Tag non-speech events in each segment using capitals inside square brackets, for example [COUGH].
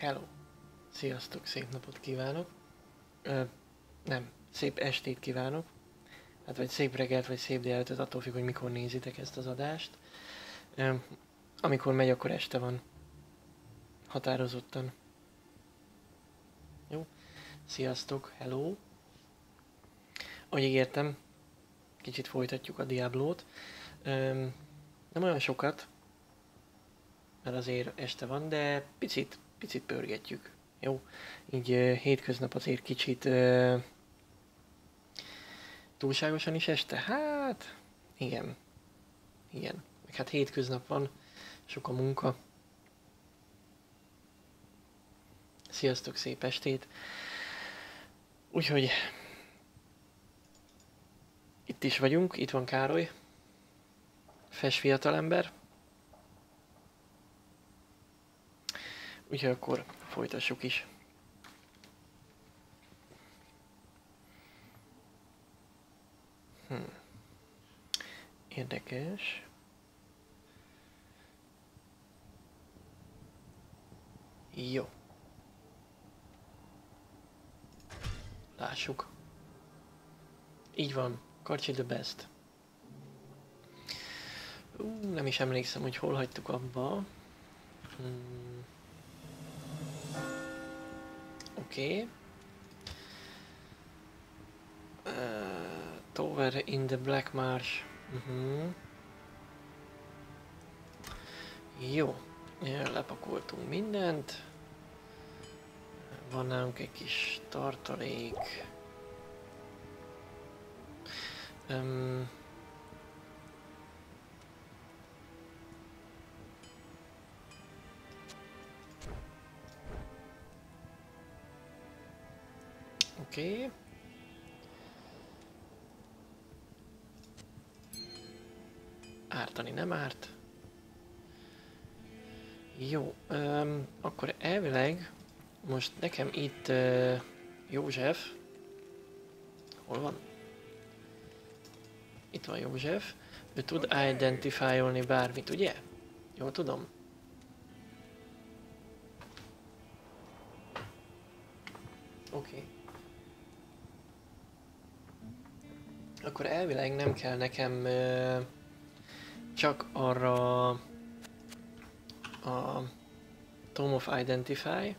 Hello! Sziasztok, szép napot kívánok. Ö, nem, szép estét kívánok. Hát vagy szép reggelt, vagy szép délelőttet, attól függ, hogy mikor nézitek ezt az adást. Ö, amikor megy, akkor este van. Határozottan. Jó. Sziasztok, hello. Ahogy ígértem, kicsit folytatjuk a Diablót. Ö, nem olyan sokat, mert azért este van, de picit, picit pörgetjük. Jó? Így uh, hétköznap azért kicsit uh, túlságosan is este? Hát, igen. Igen. Meg hát hétköznap van, sok a munka. Sziasztok, szép estét! Úgyhogy itt is vagyunk, itt van Károly, fes fiatalember. Úgyhogy akkor folytassuk is. Hm. Érdekes. Jó. Lássuk. Így van. Karcsi the best. Ú, nem is emlékszem, hogy hol hagytuk abba. Hmm. Oké. Okay. Uh, Tower in the Black Marsh. Uh-huh. Jó. Lepakoltunk mindent. Van nálunk egy kis tartalék. Um, Oké. Okay. Ártani nem árt. Jó, um, akkor elvileg most nekem itt uh, József, hol van? Itt van József, ő tud identifálni bármit, ugye? Jól tudom? Akkor elvileg nem kell nekem csak arra a Tome of Identify,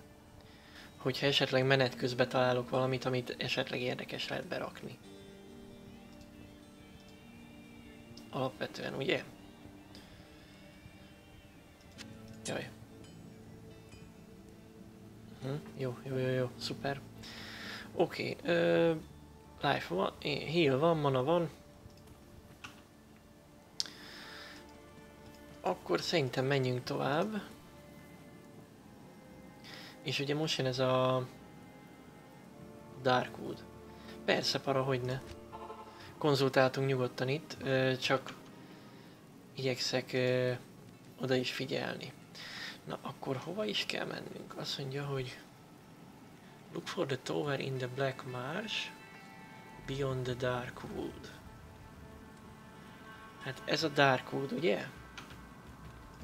hogyha esetleg menet közben találok valamit, amit esetleg érdekes lehet berakni. Alapvetően, ugye? Jaj. Hm, jó, jó, jó, jó, szuper. Oké, okay, life van, heal van, mana van. Akkor szerintem menjünk tovább. És ugye most jön ez a Darkwood. Persze, para, hogy ne. Konzultáltunk nyugodtan itt, csak igyekszek oda is figyelni. Na, akkor hova is kell mennünk? Azt mondja, hogy Look for the tower in the Black Marsh Beyond the Darkwood. Hát ez a Darkwood, ugye?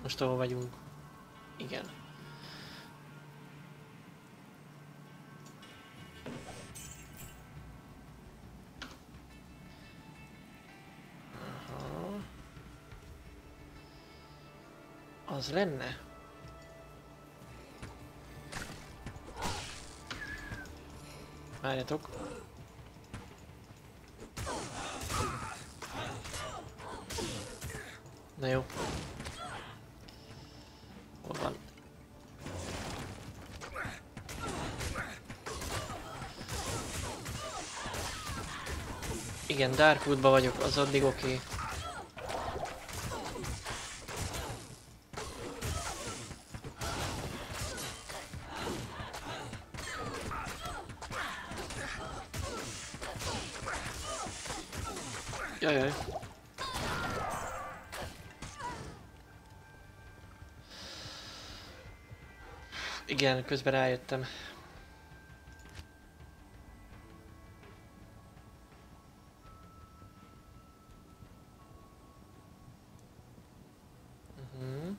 Most ahol vagyunk. Igen. Az lenne? Várjatok. Na jó. Hol van? Igen, Darkwoodba vagyok, az addig oké. Okay. Jajjaj. Igen, közben rájöttem. Uh-huh.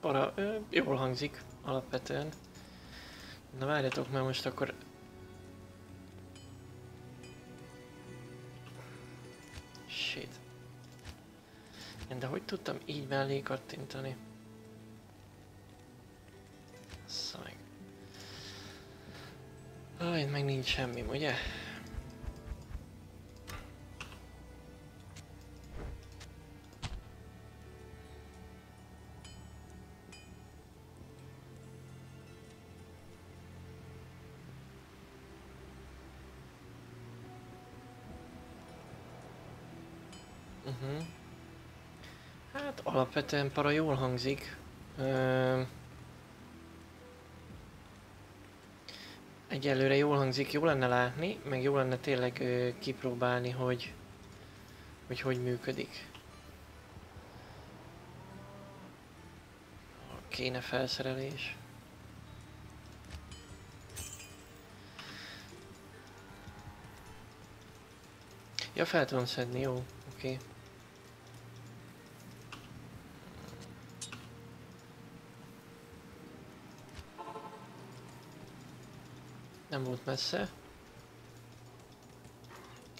Para, ö, jól hangzik. alapvetően. Na várjatok, mert most akkor... Shit. De hogy tudtam így mellé kattintani? Itt meg nincs semmi, ugye? Uh-huh. Hát alapvetően para jól hangzik. Ö... Egyelőre jól hangzik, jó lenne látni, meg jó lenne tényleg ö, kipróbálni, hogy, hogy hogy működik. Kéne felszerelés. Ja, fel tudom szedni, jó, oké. Okay. Nem volt messze.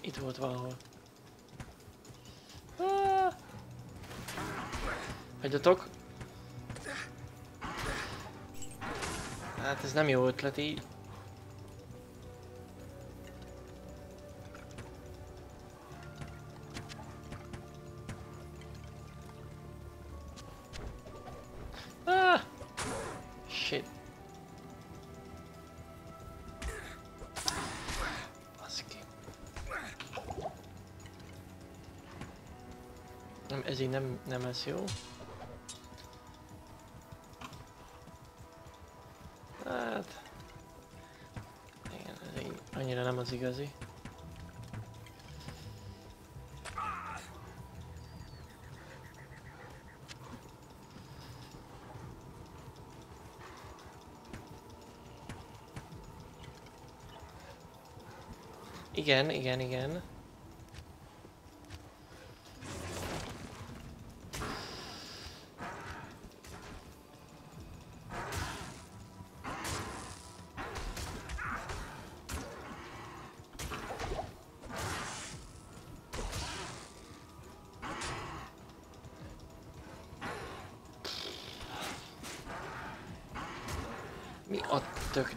Itt volt valahol. Ah! Hagyjatok! Hát ez nem jó ötlet így. Nem, lesz jó. Hát... Igen, ez így annyira nem az igazi. Igen, igen, igen.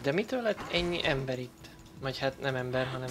De mitől lett ennyi ember itt? Vagy hát nem ember, hanem...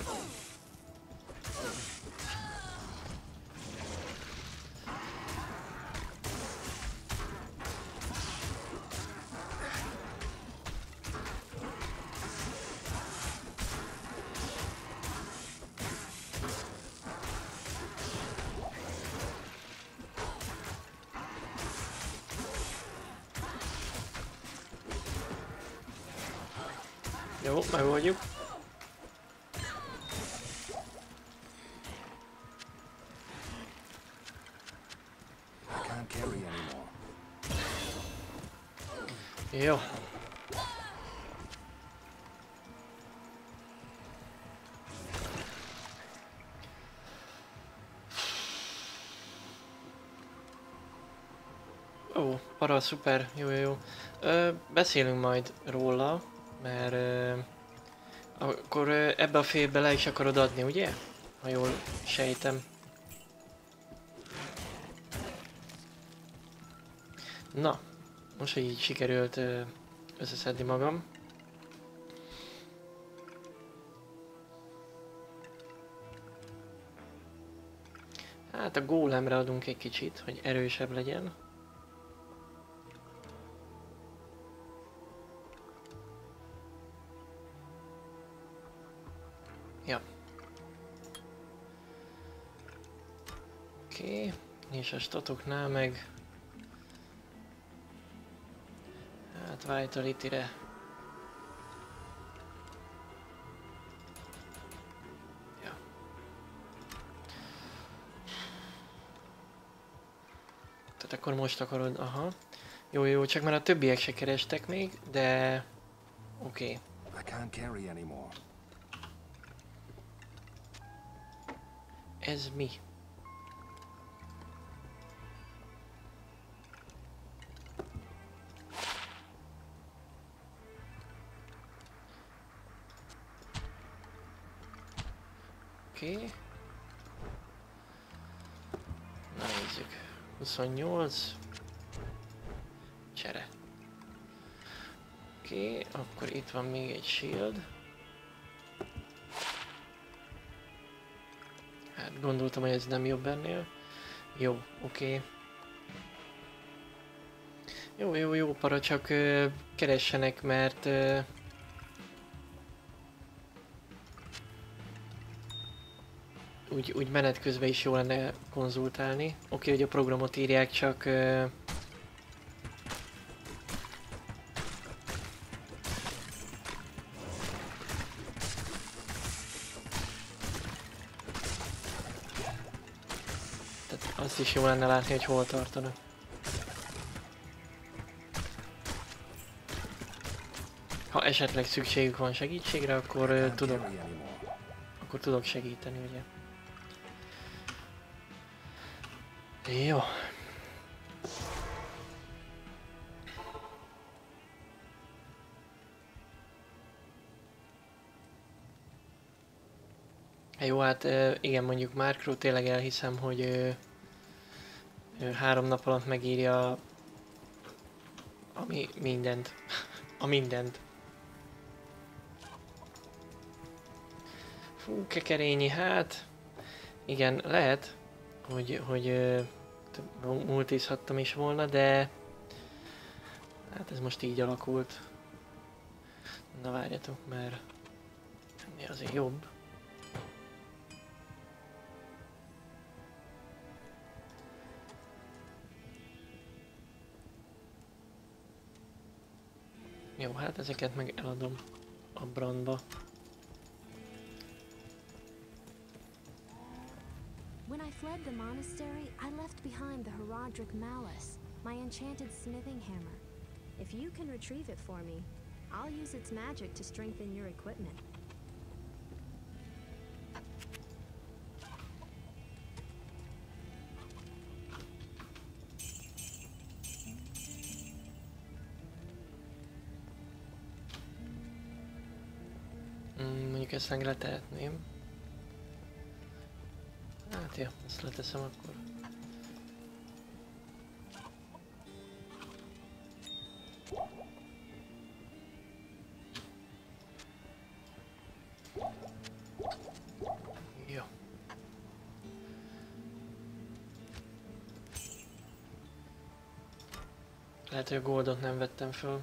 szuper, jó, jó, jó. Ö, beszélünk majd róla, mert ö, akkor ö, ebbe a félbe le is akarod adni, ugye? Ha jól sejtem. Na, most, hogy így sikerült ö, összeszedni magam. Hát a gólemre adunk egy kicsit, hogy erősebb legyen. És a statoknál meg Hát Vitality-re. Ja. Tehát akkor most akarod, aha. Jó, jó, csak már a többiek se kerestek még, de... Oké. Okay. I can't carry anymore. Ez mi? Oké. Na nézzük. 28. Csere. Oké, okay, akkor itt van még egy shield. Hát gondoltam, hogy ez nem jobb ennél. Jó, oké. Okay. Jó, jó, jó, para, csak uh, keressenek, mert uh, úgy, úgy menet közben is jó lenne konzultálni. Oké, okay, hogy a programot írják, csak... Uh, tehát azt is jó lenne látni, hogy hol tartanak. Ha esetleg szükségük van segítségre, akkor uh, tudok, akkor tudok segíteni, ugye. Jó. Jó, hát igen, mondjuk Márkról tényleg elhiszem, hogy három nap alatt megírja ami mindent. A mindent. Fú, kekerényi, hát... Igen, lehet, hogy, hogy multizhattam is volna, de... Hát ez most így alakult. Na várjatok, mert ennél azért jobb. Jó, hát ezeket meg eladom a brandba. I fled the monastery, I left behind the Herodric Malice, my enchanted smithing hammer. If you can retrieve it for me, I'll use its magic to strengthen your equipment. Mm, mondjuk ezt meg letehetném. Hát ja, ezt leteszem akkor. Jó. Lehet, hogy a goldot nem vettem föl.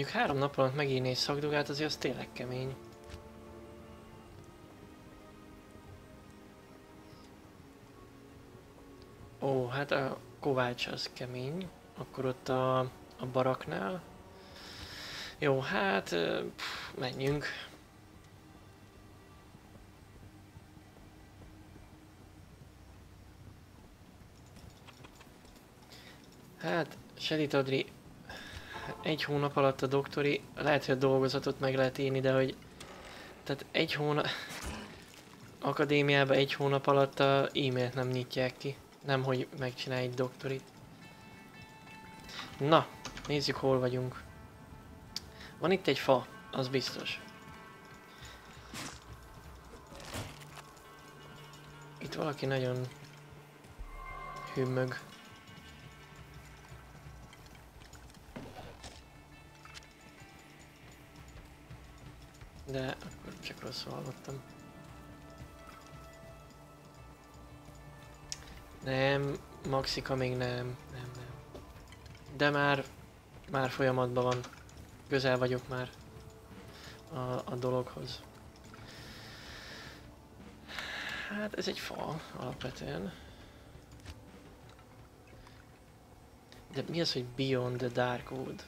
Mondjuk három nap alatt megírni egy szakdogát, azért az tényleg kemény. Ó, hát a Kovács az kemény. Akkor ott a, a baraknál. Jó, hát pff, menjünk. Hát, Sedit Adri egy hónap alatt a doktori, lehet, hogy a dolgozatot meg lehet írni, de hogy tehát egy hónap akadémiában egy hónap alatt a e-mailt nem nyitják ki. Nem, hogy megcsinálj egy doktorit. Na, nézzük hol vagyunk. Van itt egy fa, az biztos. Itt valaki nagyon hümmög. De akkor csak rosszul hallottam. Nem, Maxika még nem, nem, nem. De már, már folyamatban van. Közel vagyok már a, a dologhoz. Hát ez egy fa alapvetően. De mi az, hogy Beyond the Dark Wood?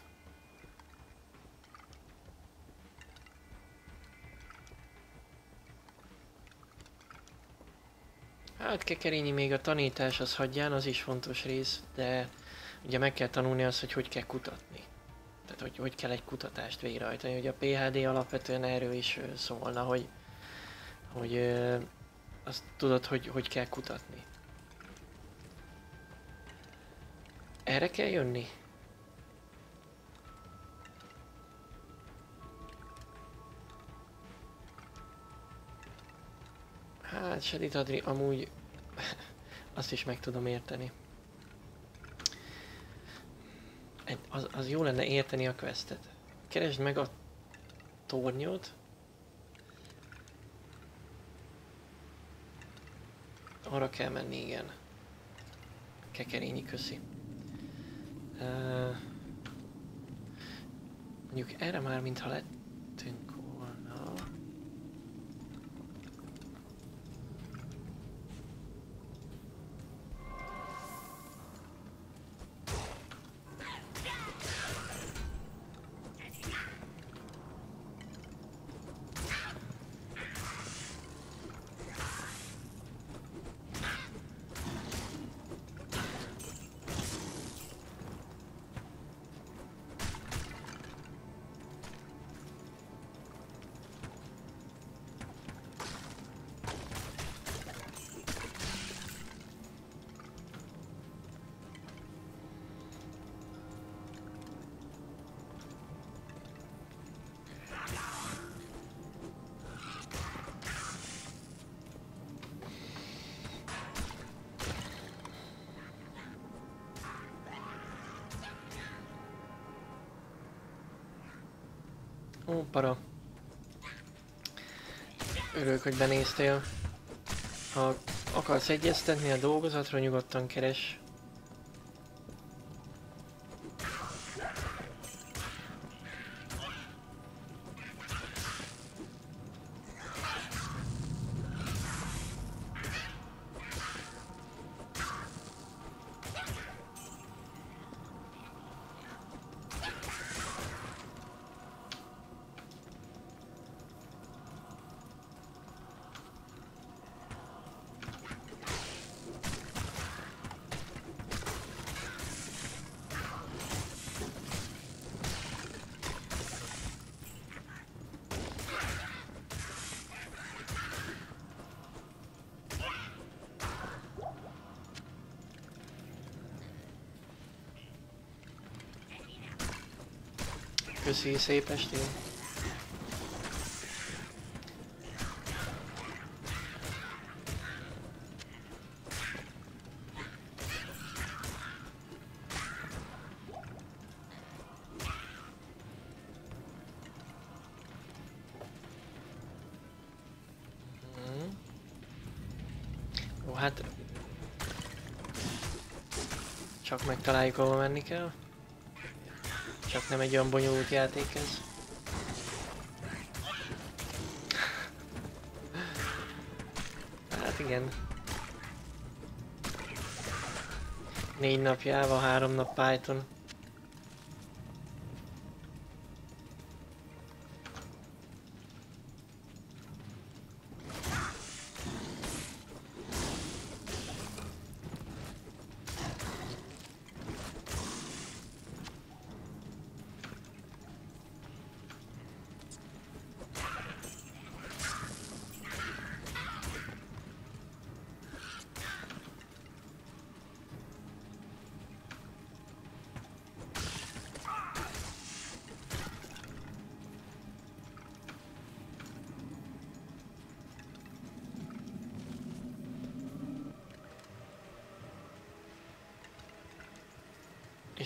Hát Kekerényi még a tanítás az hagyján, az is fontos rész, de ugye meg kell tanulni azt, hogy hogy kell kutatni. Tehát hogy, hogy kell egy kutatást végrehajtani. Ugye a PHD alapvetően erről is szólna, hogy, hogy azt tudod, hogy hogy kell kutatni. Erre kell jönni? Hát Shedit Adri, amúgy [LAUGHS] azt is meg tudom érteni. Az, az jó lenne érteni a questet. Keresd meg a tornyot. Arra kell menni, igen. Kekerényi köszi. Uh, mondjuk erre már mintha lettünk Ó, para. Örülök, hogy benéztél. Ha akarsz egyeztetni a dolgozatra, nyugodtan keres. Köszi, szép estét! Ó, hát... Csak megtaláljuk, ahol menni kell. Csak nem egy olyan bonyolult játék ez. Hát igen. Négy nap Java, három nap Python.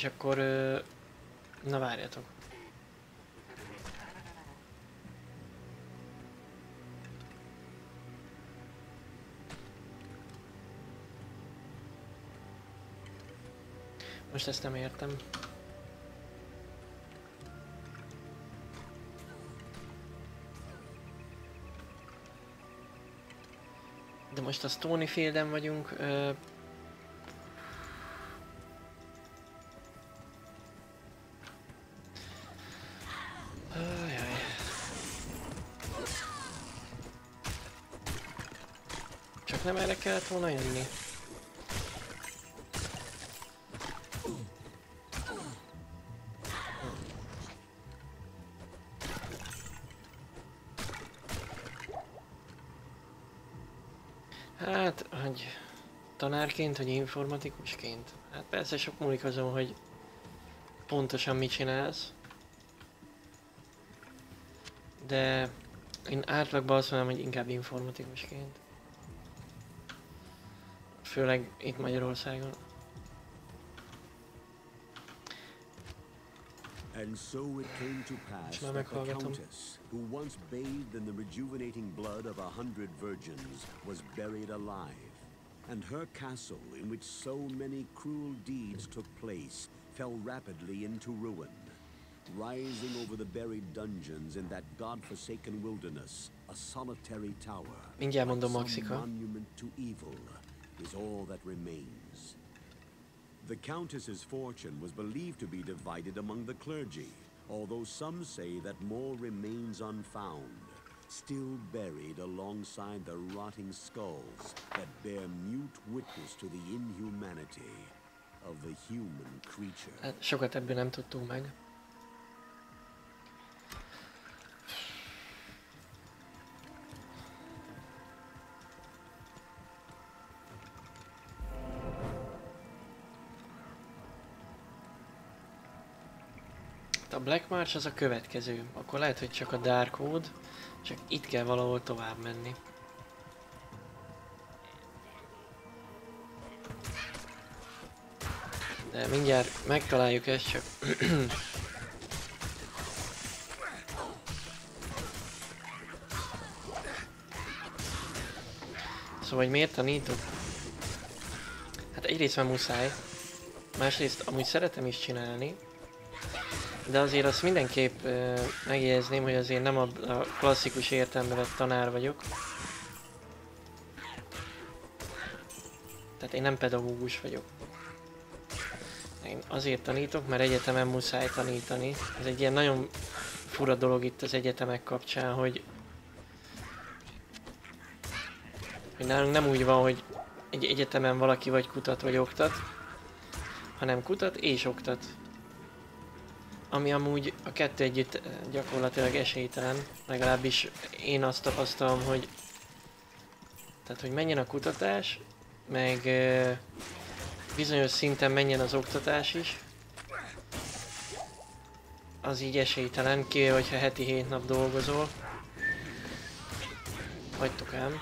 Akkor... Na várjatok. Most ezt nem értem. De most a Stonyfielden vagyunk. Ö, kellett volna jönni. Hát, hogy tanárként, vagy informatikusként. Hát persze sok múlik azon, hogy pontosan mit csinálsz. De én átlagban azt mondom, hogy inkább informatikusként. Főleg itt Magyarországon. And so it came to pass that the. Countess, who once bathed in the rejuvenating blood of a hundred virgins, was buried alive. And her castle, in which so many cruel deeds took place, fell rapidly into ruin. Rising over the buried dungeons in that god-forsaken wilderness, a solitary tower, Mindjárt like mondom, some monument to evil, is all that remains. The Countess's fortune was believed to be divided among the clergy, although some say that more remains unfound, still buried alongside the rotting skulls that bear mute witness to the inhumanity of the human creature. Sokat ebből nem tudtunk meg. Black March az a következő. Akkor lehet, hogy csak a Darkwood, csak itt kell valahol tovább menni. De mindjárt megtaláljuk ezt, csak... [CLEARS THROAT] szóval, hogy miért tanítok? Hát egyrészt már muszáj, másrészt amúgy szeretem is csinálni, de azért azt mindenképp uh, megjegyezném, hogy azért nem a, klasszikus értelemben tanár vagyok. Tehát én nem pedagógus vagyok. Én azért tanítok, mert egyetemen muszáj tanítani. Ez egy ilyen nagyon fura dolog itt az egyetemek kapcsán, hogy, hogy nálunk nem úgy van, hogy egy egyetemen valaki vagy kutat, vagy oktat, hanem kutat és oktat. Ami amúgy a kettő együtt eh, gyakorlatilag esélytelen, legalábbis én azt tapasztalom, hogy tehát, hogy menjen a kutatás, meg eh, bizonyos szinten menjen az oktatás is, az így esélytelen, kivéve, hogyha heti hét nap dolgozol. Hagytuk ám.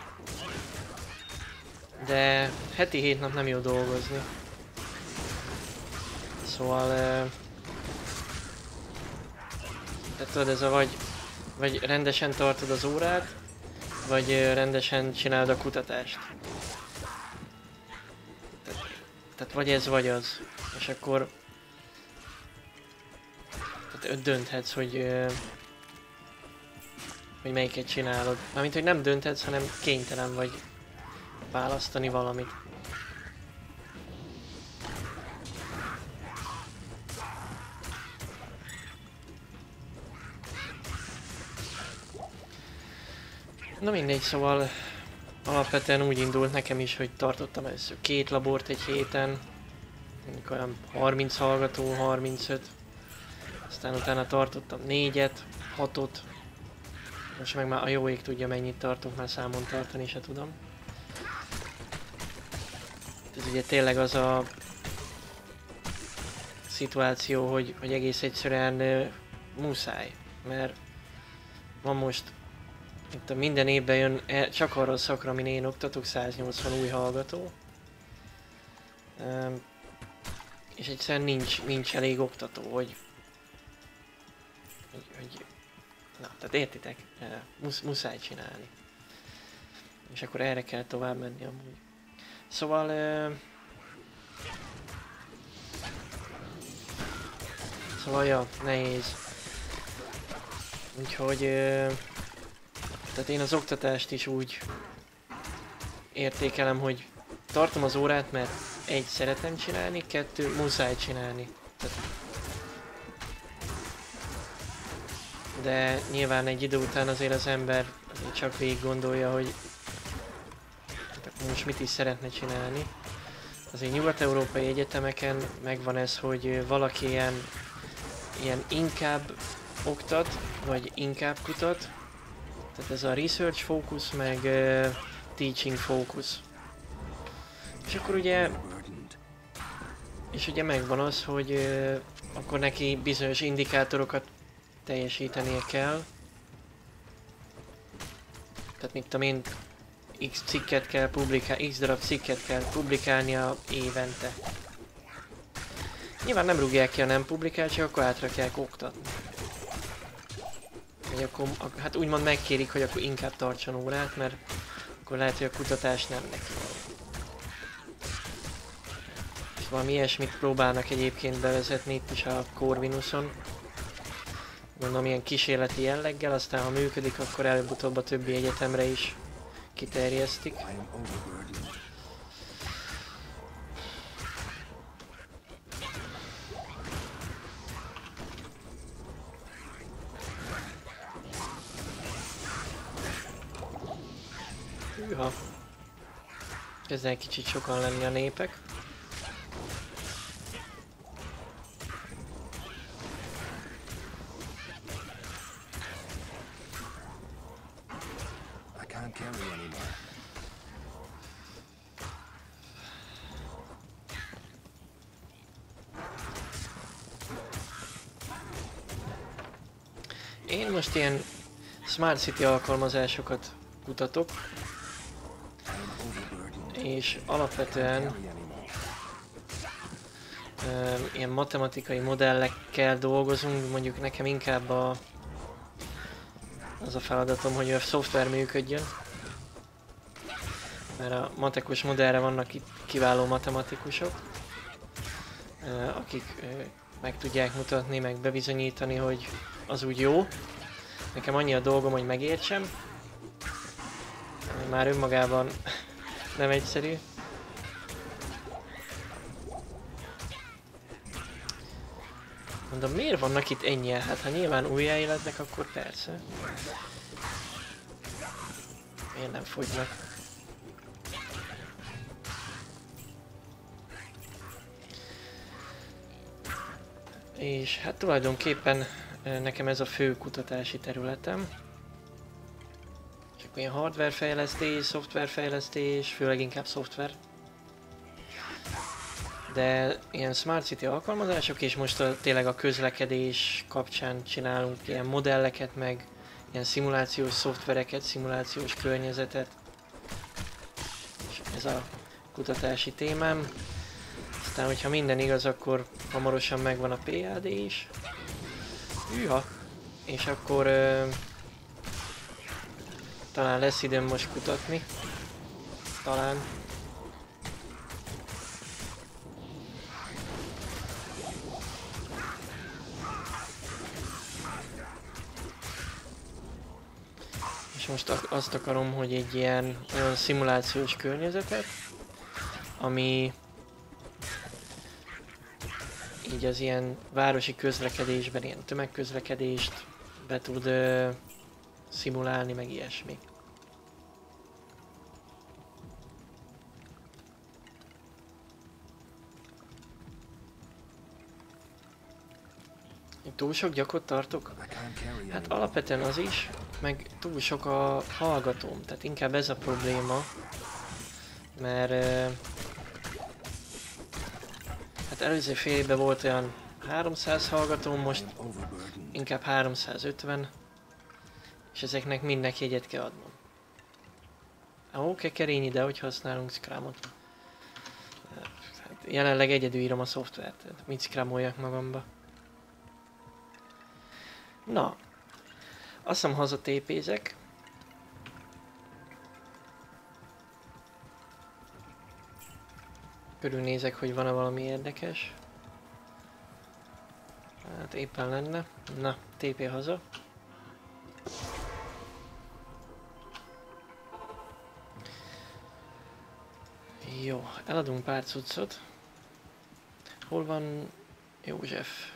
De heti hét nap nem jó dolgozni. Szóval... eh, Tehát tudod, ez a vagy, vagy rendesen tartod az órát, vagy rendesen csinálod a kutatást. Tehát, tehát vagy ez, vagy az. És akkor... Tehát dönthetsz, hogy... hogy melyiket csinálod. Mármint, hogy nem dönthetsz, hanem kénytelen vagy választani valamit. Na mindegy, szóval alapvetően úgy indult nekem is, hogy tartottam először két labort egy héten, olyan 30 hallgató, 35, aztán utána tartottam négyet, hatot, most meg már a jó ég tudja mennyit tartok, már számon tartani se tudom. Ez ugye tényleg az a szituáció, hogy, hogy egész egyszerűen ö, muszáj, mert van most itt a minden évben jön e- csak arra a szakra, amin én oktatok, 180 új hallgató. Üm, és egyszerűen nincs, nincs elég oktató, hogy, hogy, hogy na, tehát értitek, E, musz, muszáj csinálni. És akkor erre kell tovább menni amúgy. Szóval... Ö, Szóval, ja, nehéz. Úgyhogy... Ö, tehát én az oktatást is úgy értékelem, hogy tartom az órát, mert egy, szeretem csinálni, kettő, muszáj csinálni. Tehát de nyilván egy idő után azért az ember azért csak végig gondolja, hogy hát most mit is szeretne csinálni. Azért nyugat-európai egyetemeken megvan ez, hogy valaki ilyen, ilyen inkább oktat, vagy inkább kutat. Tehát ez a research focus, meg uh, teaching focus. És akkor ugye, és ugye megvan az, hogy uh, akkor neki bizonyos indikátorokat teljesítenie kell. Tehát mit tudom én, X cikket kell publikálni, X darab cikket kell publikálnia évente. Nyilván nem rúgják ki, ha nem publikál, csak akkor átrakják oktatni. Vagy akkor, ak- hát úgymond megkérik, hogy akkor inkább tartson órát, mert akkor lehet, hogy a kutatás nem neki való. És valami ilyesmit próbálnak egyébként bevezetni itt is a Corvinuson. Gondolom ilyen kísérleti jelleggel, aztán ha működik, akkor előbb-utóbb a többi egyetemre is kiterjesztik. Hűha. Kezdenek kicsit sokan lenni a népek. I can't carry anymore. Én most ilyen Smart City alkalmazásokat kutatok. És alapvetően ilyen matematikai modellekkel dolgozunk, mondjuk nekem inkább a, az a feladatom, hogy a szoftver működjön. Mert a matekos modellre vannak itt kiváló matematikusok, ö, akik ö, meg tudják mutatni, meg bebizonyítani, hogy az úgy jó. Nekem annyi a dolgom, hogy megértsem. ami Már önmagában nem egyszerű. Mondom, miért vannak itt ennyien? Hát ha nyilván újjáéletnek, akkor persze. Miért nem fogynak? És hát tulajdonképpen nekem ez a fő kutatási területem. Csak ilyen hardwarefejlesztés, szoftverfejlesztés, főleg inkább szoftver. De ilyen Smart City alkalmazások, és most a, tényleg a közlekedés kapcsán csinálunk ilyen modelleket, meg ilyen szimulációs szoftvereket, szimulációs környezetet. És ez a kutatási témám. Aztán, hogyha minden igaz, akkor hamarosan megvan a PAD is. Hűha! És akkor ö, talán lesz időm most kutatni. Talán. És most azt akarom, hogy egy ilyen olyan szimulációs környezetet, ami így az ilyen városi közlekedésben, ilyen tömegközlekedést be tud szimulálni, meg ilyesmi. Túl sok gyakot tartok? Hát alapvetően az is, meg túl sok a hallgatóm, tehát inkább ez a probléma, mert hát előző fél évben volt olyan 300 hallgatóm, most inkább 350, és ezeknek mindnek jegyet kell adnom. Oké, kerényi, de hogy használunk Scrumot? Hát jelenleg egyedül írom a szoftvert, tehát mit Scrumoljak magamba. Na, azt hiszem hazatépézek. Körülnézek, hogy van-e valami érdekes. Hát éppen lenne. Na, TP haza. Jó, eladunk pár cuccot. Hol van József?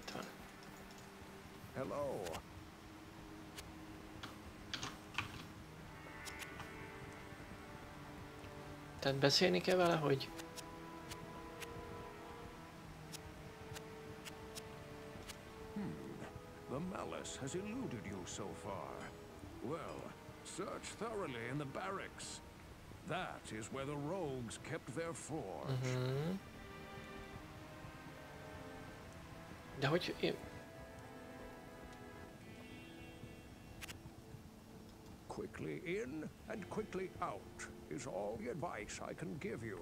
Itt van. Hello. Tehát beszélni kell vele, hogy The malice has eluded you so far. Well, search thoroughly in the barracks. That is where the rogues kept their forge. Mhm. De hogy... én- Quickly in and quickly out is all the advice I can give you.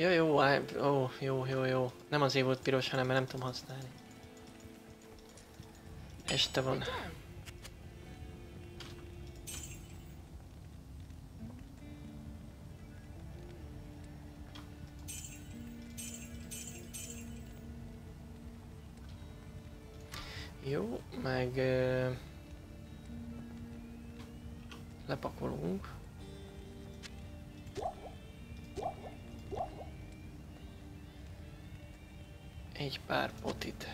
Jó, jó, á, ó, jó, jó, jó. Nem azért volt piros, hanem mert nem tudom használni. Este van. Jó, meg... ö, lepakolunk. Egy pár potit.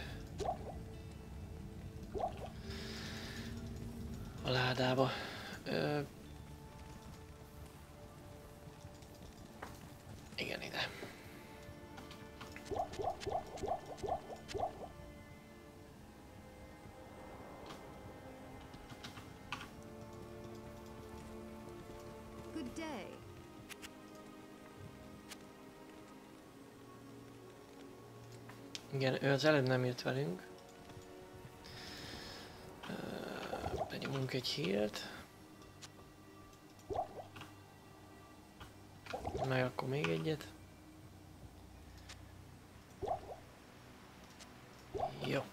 A ládába. Ö... Igen, ide. Igen, ő az előbb nem jött velünk. Ö, Benyomunk egy hírt. Meg akkor még egyet. Jó.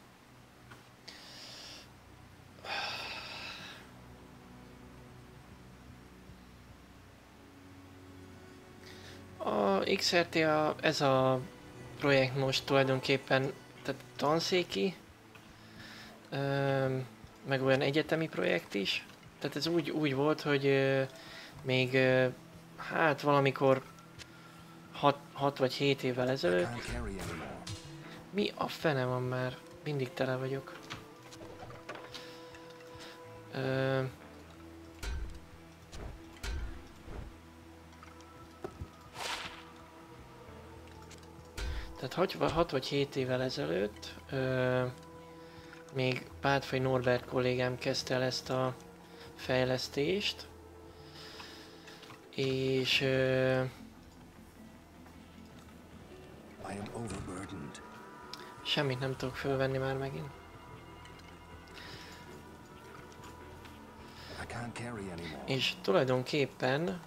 A XRT a, ez a projekt most tulajdonképpen tehát tanszéki, meg olyan egyetemi projekt is. Tehát ez úgy, úgy volt, hogy még hát valamikor 6 vagy 7 évvel ezelőtt. Mi a fene van már? Mindig tele vagyok. Ö, Tehát 6 vagy 7 évvel ezelőtt ö, még Pátfai Norbert kollégám kezdte el ezt a fejlesztést, és ö, semmit nem tudok fölvenni már megint. És tulajdonképpen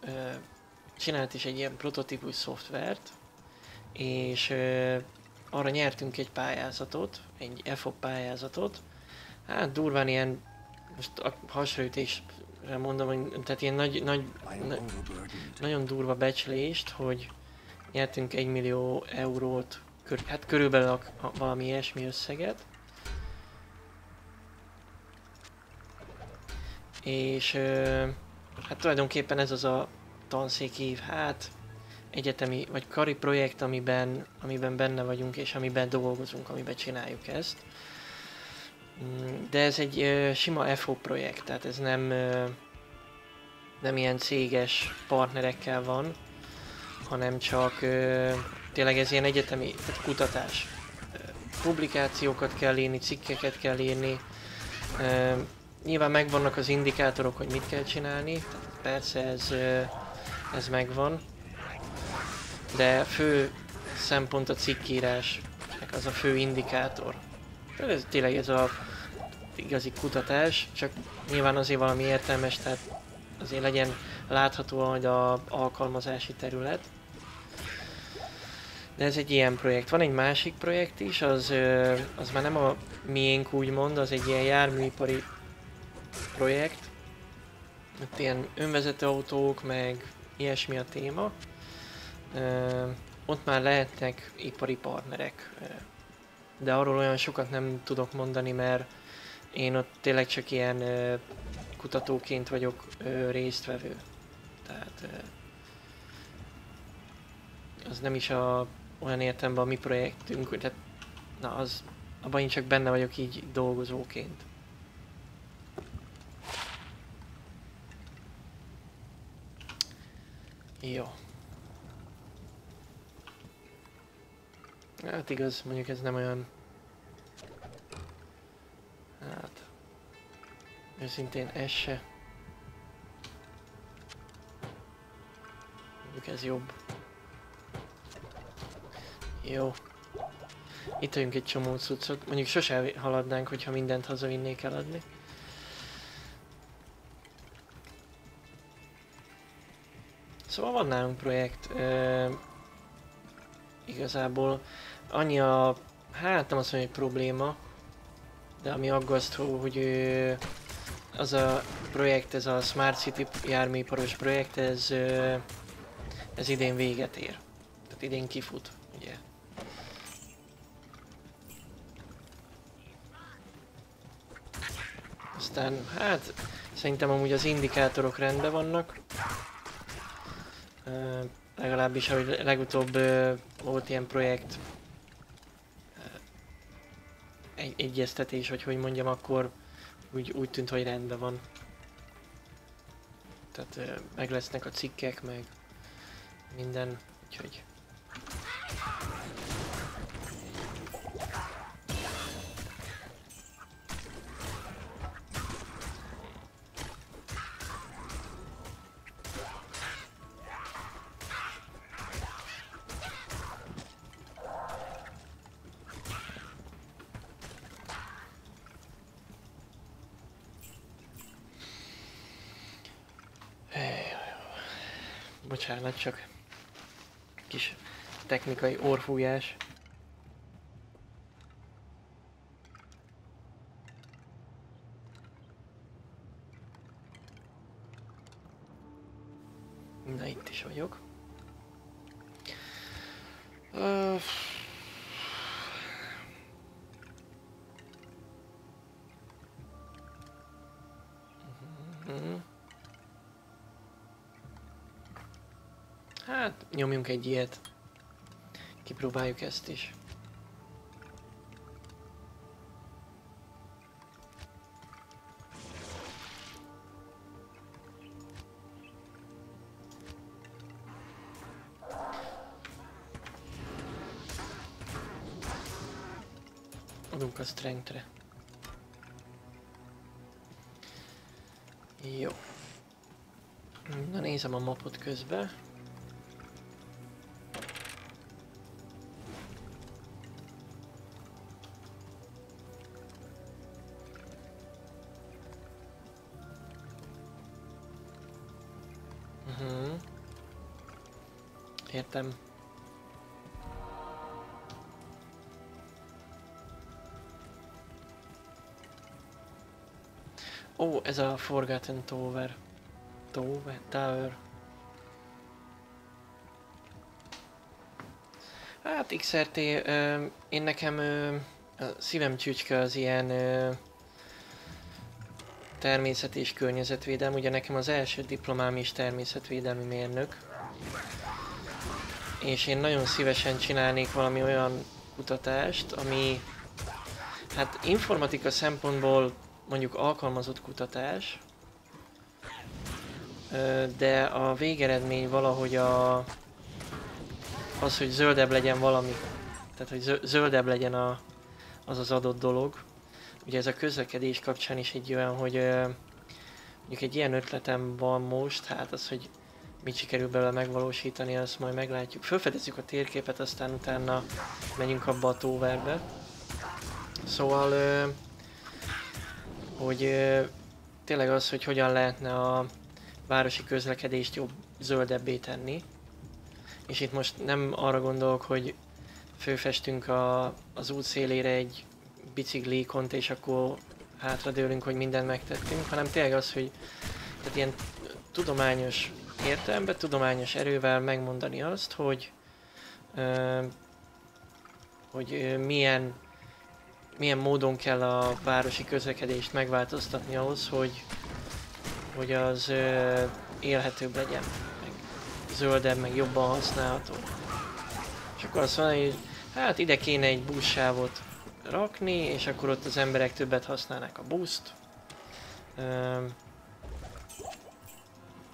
ö, csinált is egy ilyen prototípus szoftvert, és ö, arra nyertünk egy pályázatot, egy EFOP pályázatot. Hát durván ilyen, most a hasraütésre mondom, hogy- tehát ilyen nagy, nagy, na, nagyon durva becslést, hogy nyertünk egy millió eurót, kör, hát körülbelül a, a, valami ilyesmi összeget. És ö, hát tulajdonképpen ez az a tanszéki, hát egyetemi vagy kari projekt, amiben, amiben benne vagyunk és amiben dolgozunk, amiben csináljuk ezt. Mm, De ez egy ö, sima FO projekt, tehát ez nem, ö, nem ilyen céges partnerekkel van, hanem csak ö, tényleg ez ilyen egyetemi tehát kutatás. Publikációkat kell írni, cikkeket kell írni. Ö, Nyilván megvannak az indikátorok, hogy mit kell csinálni, tehát persze ez, ö, ez megvan, de fő szempont a cikkírás, meg az a fő indikátor. Tehát Ez tényleg ez a igazi kutatás, csak nyilván azért valami értelmes, tehát azért legyen látható hogy a alkalmazási terület. De ez egy ilyen projekt. Van egy másik projekt is, az, az már nem a miénk úgymond, az egy ilyen járműipari projekt. Ott ilyen önvezető autók, meg ilyesmi a téma. Ott már lehetnek ipari partnerek. De arról olyan sokat nem tudok mondani, mert én ott tényleg csak ilyen kutatóként vagyok résztvevő. Tehát az nem is a, olyan értelemben a mi projektünk, tehát na az, abban én csak benne vagyok így dolgozóként. Jó. Hát igaz, mondjuk ez nem olyan... Hát... Őszintén ez se. Mondjuk ez jobb. Jó. Itt vagyunk egy csomó cuccot. Mondjuk sose haladnánk, hogyha mindent hazavinnék eladni. Szóval van nálunk projekt. Ö, igazából annyi a, hát nem azt mondom, hogy probléma, de ami aggasztó, hogy ö, az a projekt, ez a Smart City járműiparos projekt, ez, ez idén véget ér. Tehát idén kifut, ugye. Aztán, hát, szerintem amúgy az indikátorok rendben vannak. Legalábbis, ahogy legutóbb volt ilyen projekt egy, egyeztetés, vagy hogy mondjam, akkor úgy, úgy tűnt, hogy rendben van. Tehát meg lesznek a cikkek, meg minden, úgyhogy... Bocsánat, csak kis technikai orfújás. Nyomjunk egy ilyet. Kipróbáljuk ezt is. Adunk a strengthre. Jó. Na nézem a mapot közben. Értem. Ó, ez a Forgotten Tower. Tower? Tower. Hát XRT, ö, én nekem ö, a szívem csücske az ilyen ö, természet és környezetvédelem. Ugye nekem az első diplomám is természetvédelmi mérnök. És én nagyon szívesen csinálnék valami olyan kutatást, ami hát informatika szempontból mondjuk alkalmazott kutatás, de a végeredmény valahogy a, az, hogy zöldebb legyen valami, tehát hogy zö- zöldebb legyen a, az az adott dolog. Ugye ez a közlekedés kapcsán is egy olyan, hogy mondjuk egy ilyen ötletem van most, hát az, hogy mit sikerül belőle megvalósítani, azt majd meglátjuk. Fölfedezzük a térképet, aztán utána megyünk abba a towerbe. Szóval, hogy tényleg az, hogy hogyan lehetne a városi közlekedést jobb, zöldebbé tenni. És itt most nem arra gondolok, hogy főfestünk a, az út szélére egy biciklikont, és akkor hátradőlünk, hogy mindent megtettünk, hanem tényleg az, hogy tehát ilyen tudományos értelemben, tudományos erővel megmondani azt, hogy ö, hogy ö, milyen milyen módon kell a városi közlekedést megváltoztatni ahhoz, hogy hogy az ö, élhetőbb legyen, meg zöldebb, meg jobban használható. És akkor azt mondani, hogy hát ide kéne egy buszsávot rakni, és akkor ott az emberek többet használnák a buszt. Öm,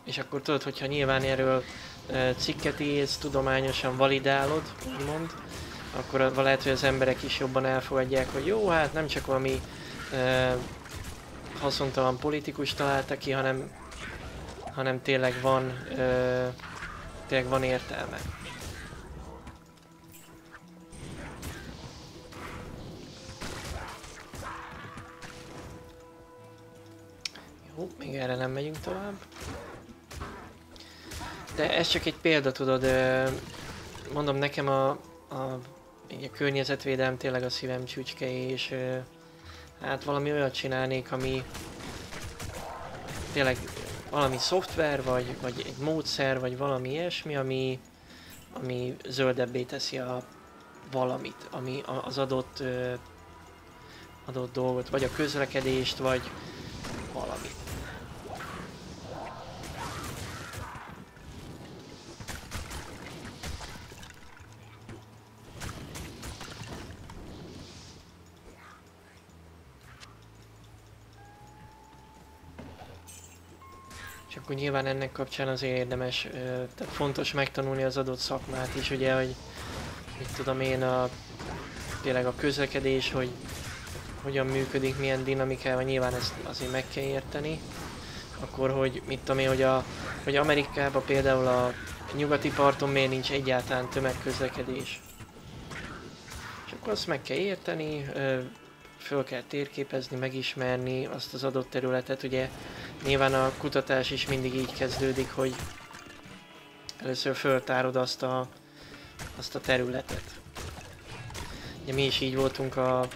és akkor tudod, hogyha nyilván erről cikket írsz, tudományosan validálod, úgymond, akkor lehet, hogy az emberek is jobban elfogadják, hogy jó, hát nem csak valami ö, haszontalan politikus találta ki, hanem, hanem tényleg van ö, tényleg van értelme. Jó, még erre nem megyünk tovább. De ez csak egy példa, tudod, mondom nekem a, a, a környezetvédelem tényleg a szívem csücske, és hát valami olyat csinálnék, ami tényleg valami szoftver, vagy, vagy egy módszer, vagy valami ilyesmi, ami, ami zöldebbé teszi a valamit, ami az adott, adott dolgot, vagy a közlekedést, vagy valamit. És akkor nyilván ennek kapcsán azért érdemes, tehát fontos megtanulni az adott szakmát is, ugye, hogy mit tudom én, a, tényleg a közlekedés, hogy hogyan működik, milyen dinamikával, nyilván ezt azért meg kell érteni. Akkor, hogy mit tudom én, hogy, a, hogy Amerikában például a nyugati parton miért nincs egyáltalán tömegközlekedés. És akkor azt meg kell érteni, föl kell térképezni, megismerni azt az adott területet, ugye Nyilván a kutatás is mindig így kezdődik, hogy először föltárod azt a, azt a területet. Ugye mi is így voltunk, a,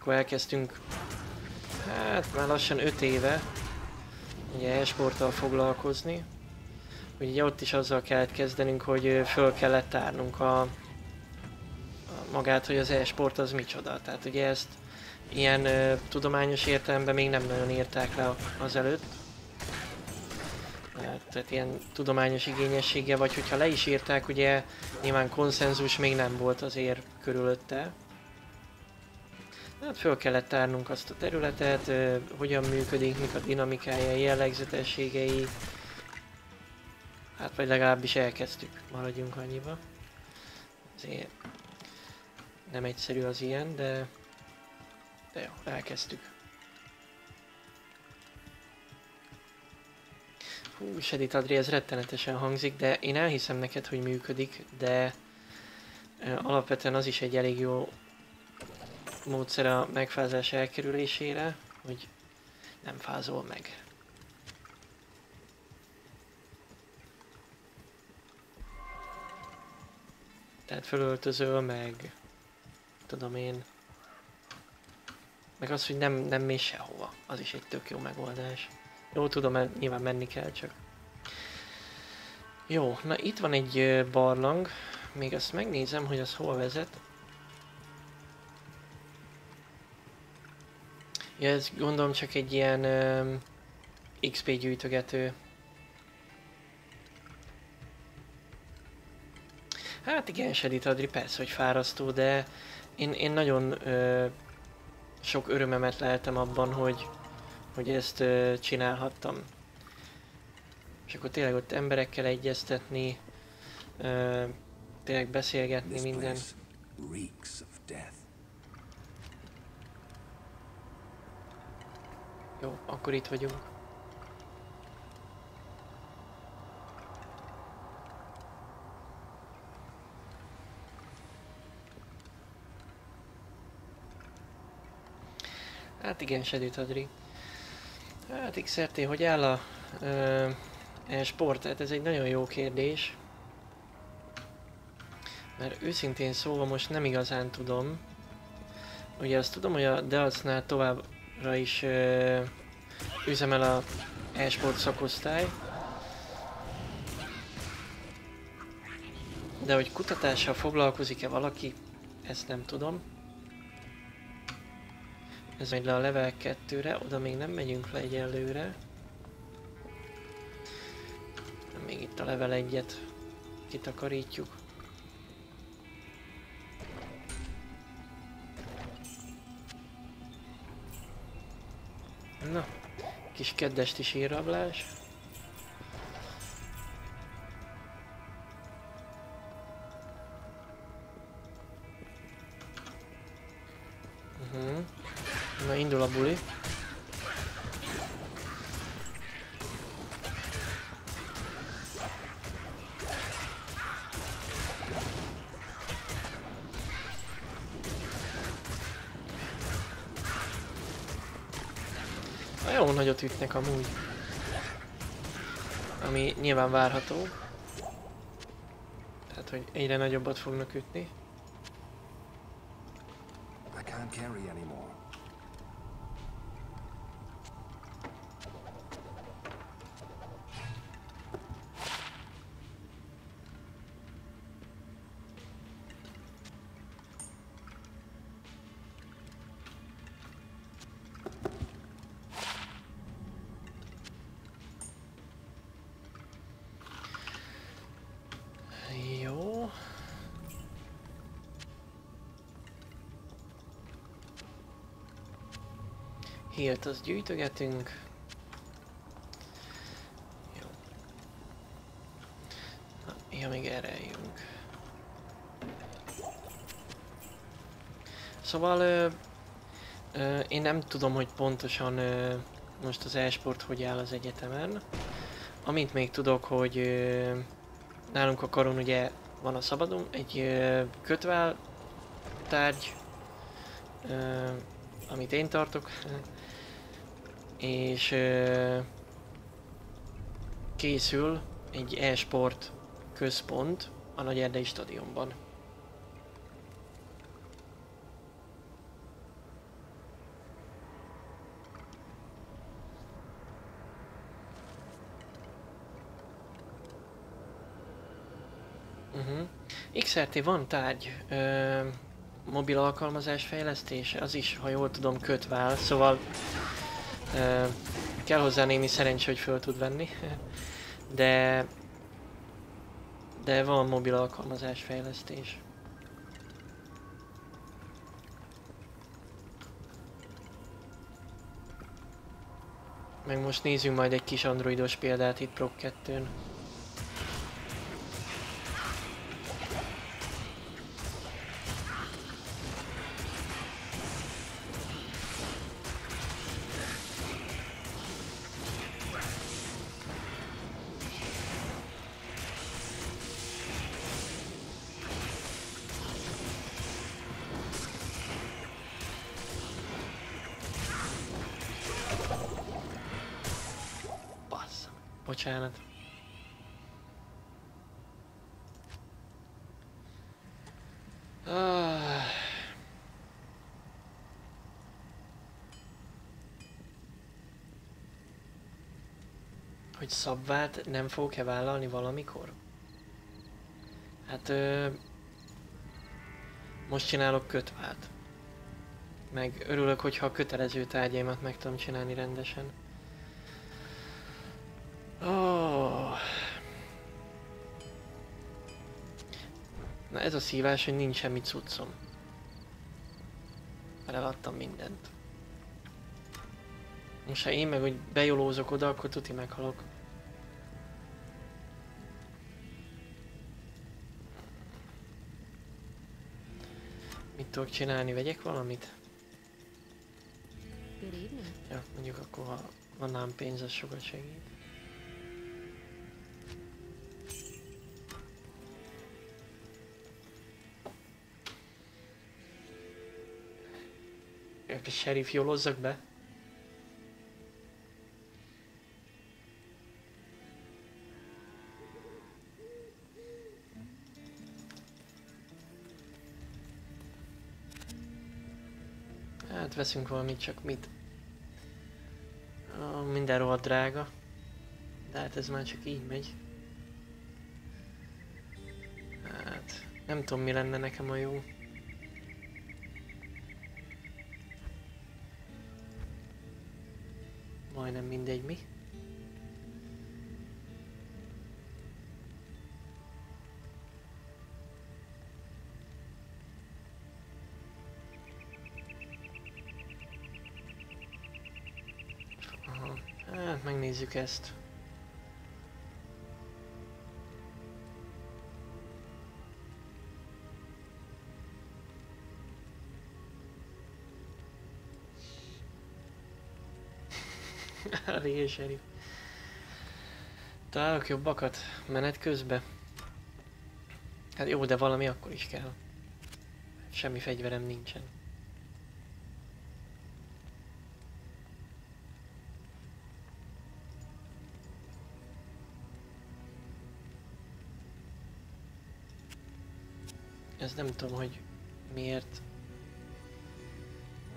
akkor elkezdtünk, hát már lassan 5 éve, ugye e-sporttal foglalkozni. Ugye ott is azzal kellett kezdenünk, hogy föl kellett tárnunk a, a magát, hogy az e-sport az micsoda. Tehát ugye ezt ilyen ö, tudományos értelemben még nem nagyon írták le azelőtt. Tehát, tehát ilyen tudományos igényessége, vagy hogyha le is írták, ugye nyilván konszenzus még nem volt azért körülötte. Hát föl kellett tárnunk azt a területet, hogyan működik, mik a dinamikája, jellegzetességei. Hát vagy legalábbis elkezdtük, maradjunk annyiba. Azért nem egyszerű az ilyen, de de jó, elkezdtük. Hú, Sedit Adri, ez rettenetesen hangzik, de én elhiszem neked, hogy működik, de alapvetően az is egy elég jó módszer a megfázás elkerülésére, hogy nem fázol meg. Tehát fölöltözöl meg, tudom én, meg az, hogy nem, nem mész sehova. Az is egy tök jó megoldás. Jó, tudom, nyilván menni kell csak. Jó, na itt van egy barlang. Még azt megnézem, hogy az hol vezet. Ja, ez gondolom csak egy ilyen ö, XP gyűjtögető. Hát igen, Sedit Adri, persze, hogy fárasztó, de én, én nagyon ö, sok örömemet leltem abban, hogy, hogy ezt ö, csinálhattam. És akkor tényleg ott emberekkel egyeztetni, ö, tényleg beszélgetni minden. Jó, akkor itt vagyunk. Hát igen, Sedit Adri. Hát XRT, hogy áll a ö, e sport? Hát ez egy nagyon jó kérdés. Mert őszintén szóval most nem igazán tudom. Ugye azt tudom, hogy a Dealsnál továbbra is ö, üzemel a e-sport szakosztály. De hogy kutatással foglalkozik-e valaki, ezt nem tudom. Ez megy le a level 2-re, oda még nem megyünk le egyelőre. Még itt a level 1-et kitakarítjuk. Na, kis kedvesti sírrablás. Uh-huh. Na indul a buli. Na jó nagyot ütnek amúgy. Ami nyilván várható. Tehát, hogy egyre nagyobbat fognak ütni. I can't carry anymore. Hírt azt gyűjtögetünk. Jó. Na, ja, még erre eljünk. Szóval ö, ö, én nem tudom, hogy pontosan ö, most az e-sport hogy áll az egyetemen. Amint még tudok, hogy ö, nálunk a karon ugye van a szabadon egy ö, kötvel tárgy, ö, amit én tartok, és ö, készül egy e-sport központ a Nagy Erdei stadionban. Uh-huh. XRT van tárgy, ö, mobil alkalmazás fejlesztése, az is, ha jól tudom, kötvál, szóval kell hozzá némi szerencsé, hogy föl tud venni, de de van mobil alkalmazás fejlesztés. Meg most nézzünk majd egy kis androidos példát itt Prok 2-n. Bocsánat. Ah. Hogy szabvát nem fogok-e vállalni valamikor? Hát ö, most csinálok kötvált. Meg örülök, hogyha a kötelező tárgyaimat meg tudom csinálni rendesen. Ez a szívás, hogy nincs semmi cuccom. Eladtam mindent. Most ha én meg, hogy bejolózok oda, akkor tuti meghalok. Mit tudok csinálni? Vegyek valamit? Ja, mondjuk akkor ha van nálam pénz, az sokat segít. A sheriff jolozzak be? Hát veszünk valamit, csak mit? Minden rohadt drága. De hát ez már csak így megy. Hát, nem tudom mi lenne nekem a jó. Megnézzük ezt. [LAUGHS] Régi sheriff. Találok jobbakat menet közben. Hát jó, de valami akkor is kell. Semmi fegyverem nincsen. Ez nem tudom, hogy miért.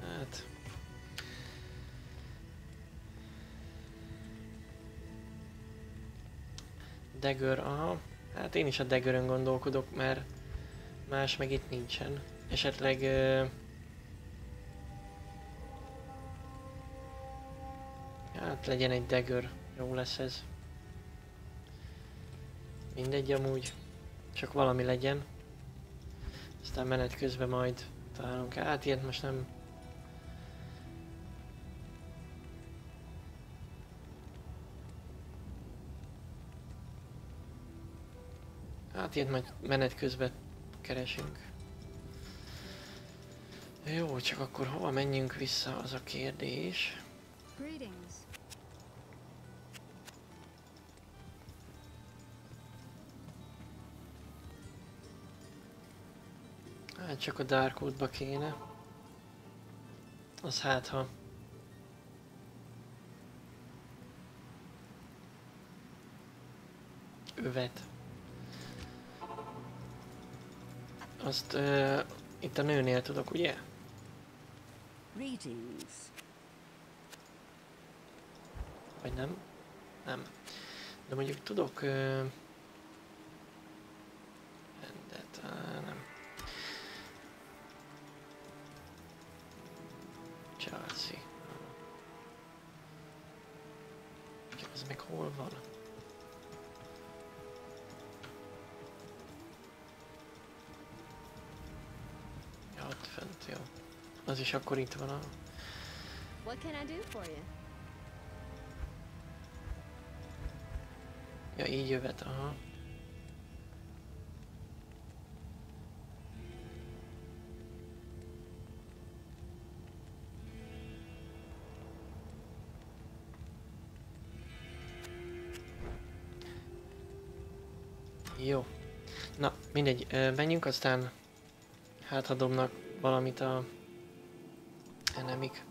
Hát... Dagger, aha. Hát én is a Daggerön gondolkodok, mert más meg itt nincsen. Esetleg... Uh, hát legyen egy Dagger, jó lesz ez. Mindegy amúgy, csak valami legyen. Aztán menet közben majd találunk. Hát ilyet most nem Hát ilyet majd menet közben keresünk. Jó, csak akkor hova menjünk vissza, az a kérdés. Greetings. Hát csak a Darkwoodba kéne. Az hát ha... Övet. Azt uh, itt a nőnél tudok, ugye? Greetings. Vagy nem? Nem. De mondjuk tudok... Uh, rendet, Az meg hol van? Ja, ott fent, jó. Az is akkor itt van a... What can I do for you? Ja, így jövet, aha. Jó. Na, mindegy, menjünk, aztán hát ha valamit a enemik.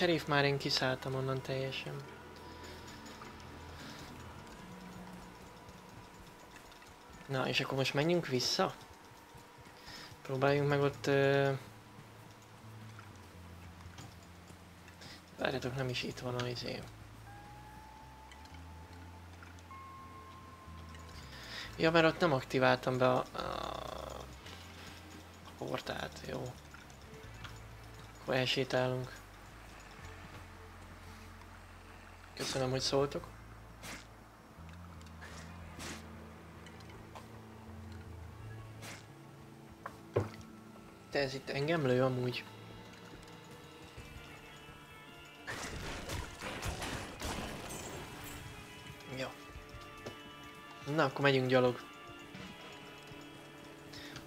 Sheriff már én kiszálltam onnan teljesen. Na, és akkor most menjünk vissza? Próbáljunk meg ott... Uh... Várjatok, nem is itt van a izé. Ja, mert ott nem aktiváltam be a, a portált, jó. Akkor elsétálunk. Köszönöm, hogy szóltok. Te ez itt engem lő amúgy. Jó. Na, akkor megyünk gyalog.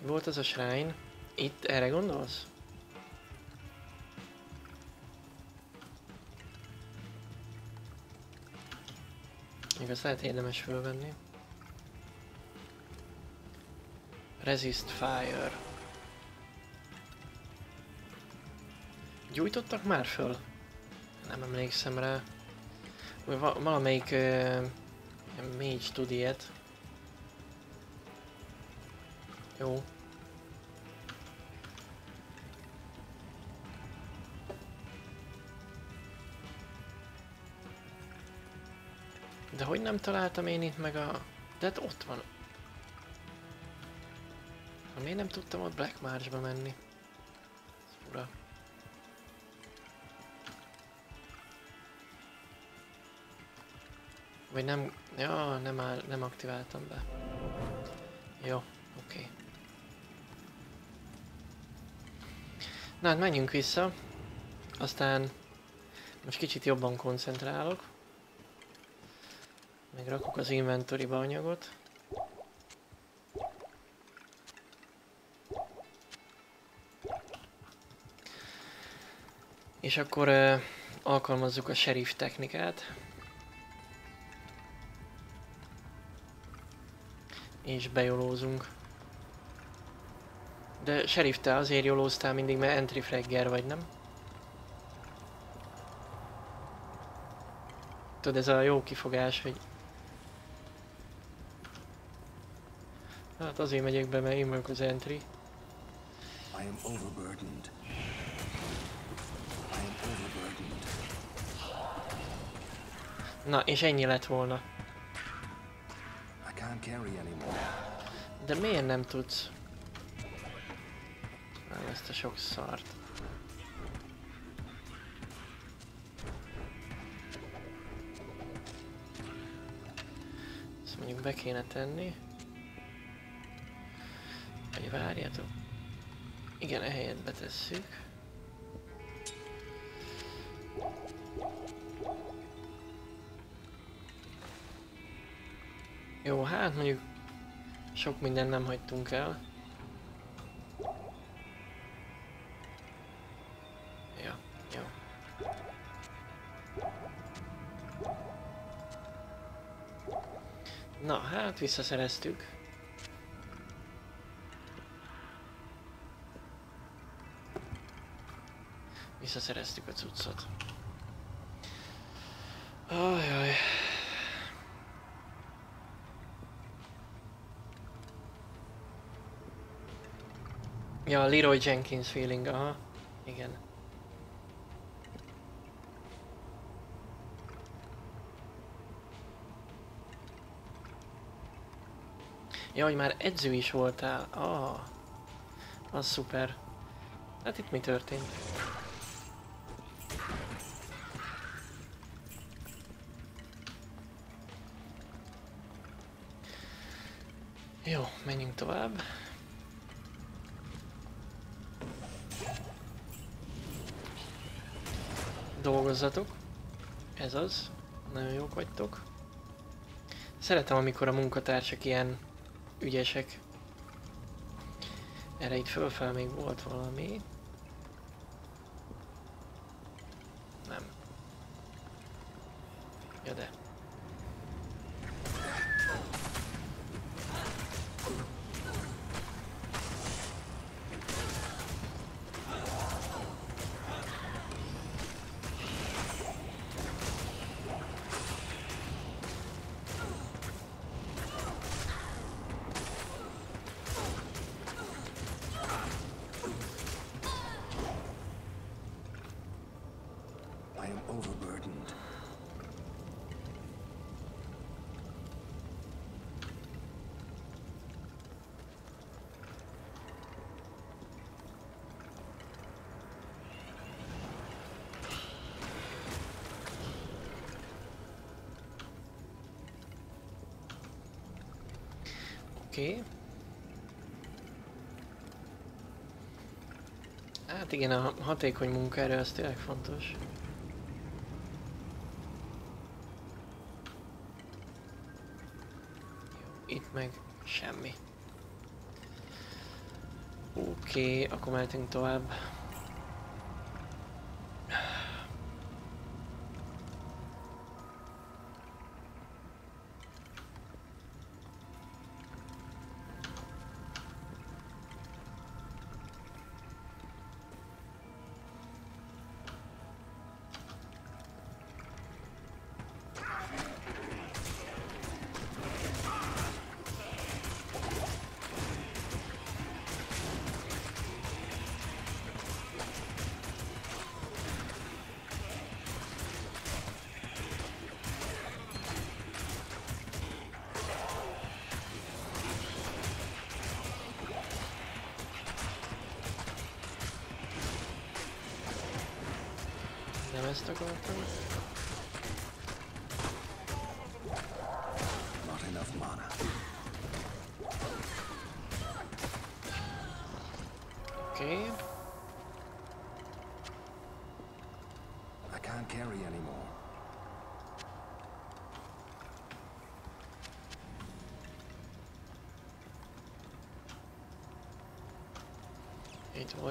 Volt az a shrine? Itt erre gondolsz? Igaz, lehet érdemes fölvenni. Resist fire. Gyújtottak már föl? Nem emlékszem rá. Va valamelyik uh, mage tud ilyet. Jó. De hogy nem találtam én itt meg a... De hát ott van. Ha miért nem tudtam ott Black March-ba menni? Ez. Vagy nem... Ja, nem, áll, nem aktiváltam be. Jó, oké. Na hát menjünk vissza. Aztán most kicsit jobban koncentrálok. Megrakok az inventoryba anyagot. És akkor uh, alkalmazzuk a sheriff technikát. És bejolózunk. De sheriff, te azért jolóztál mindig, mert entry fragger vagy, nem? Tudod, ez a jó kifogás, hogy... Hát azért megyek be, mert én vagyok az entry. I am overburdened. I am overburdened. Na, és ennyi lett volna. I can't carry anymore. De miért nem tudsz? Nem, ezt a sok szart. Ezt mondjuk be kéne tenni. Vagy várjatok. Igen, ehelyett betesszük. Jó, hát mondjuk sok minden nem hagytunk el. Na, hát visszaszereztük. Visszaszereztük a cuccot. Ajaj. Ja, Leroy Jenkins feeling, aha. Igen. Ja, hogy már edző is voltál. Ah, az szuper. Hát itt mi történt? Jó, menjünk tovább. Dolgozzatok. Ez az. Nagyon jók vagytok. Szeretem, amikor a munkatársak ilyen ügyesek. Erre itt fölfel még volt valami. Nem. Ja de. I am overburdened. Oké. Okay. Hát igen, a hatékony munkaerő az tényleg fontos. Jó, itt meg semmi. Oké, okay, akkor mehetünk tovább.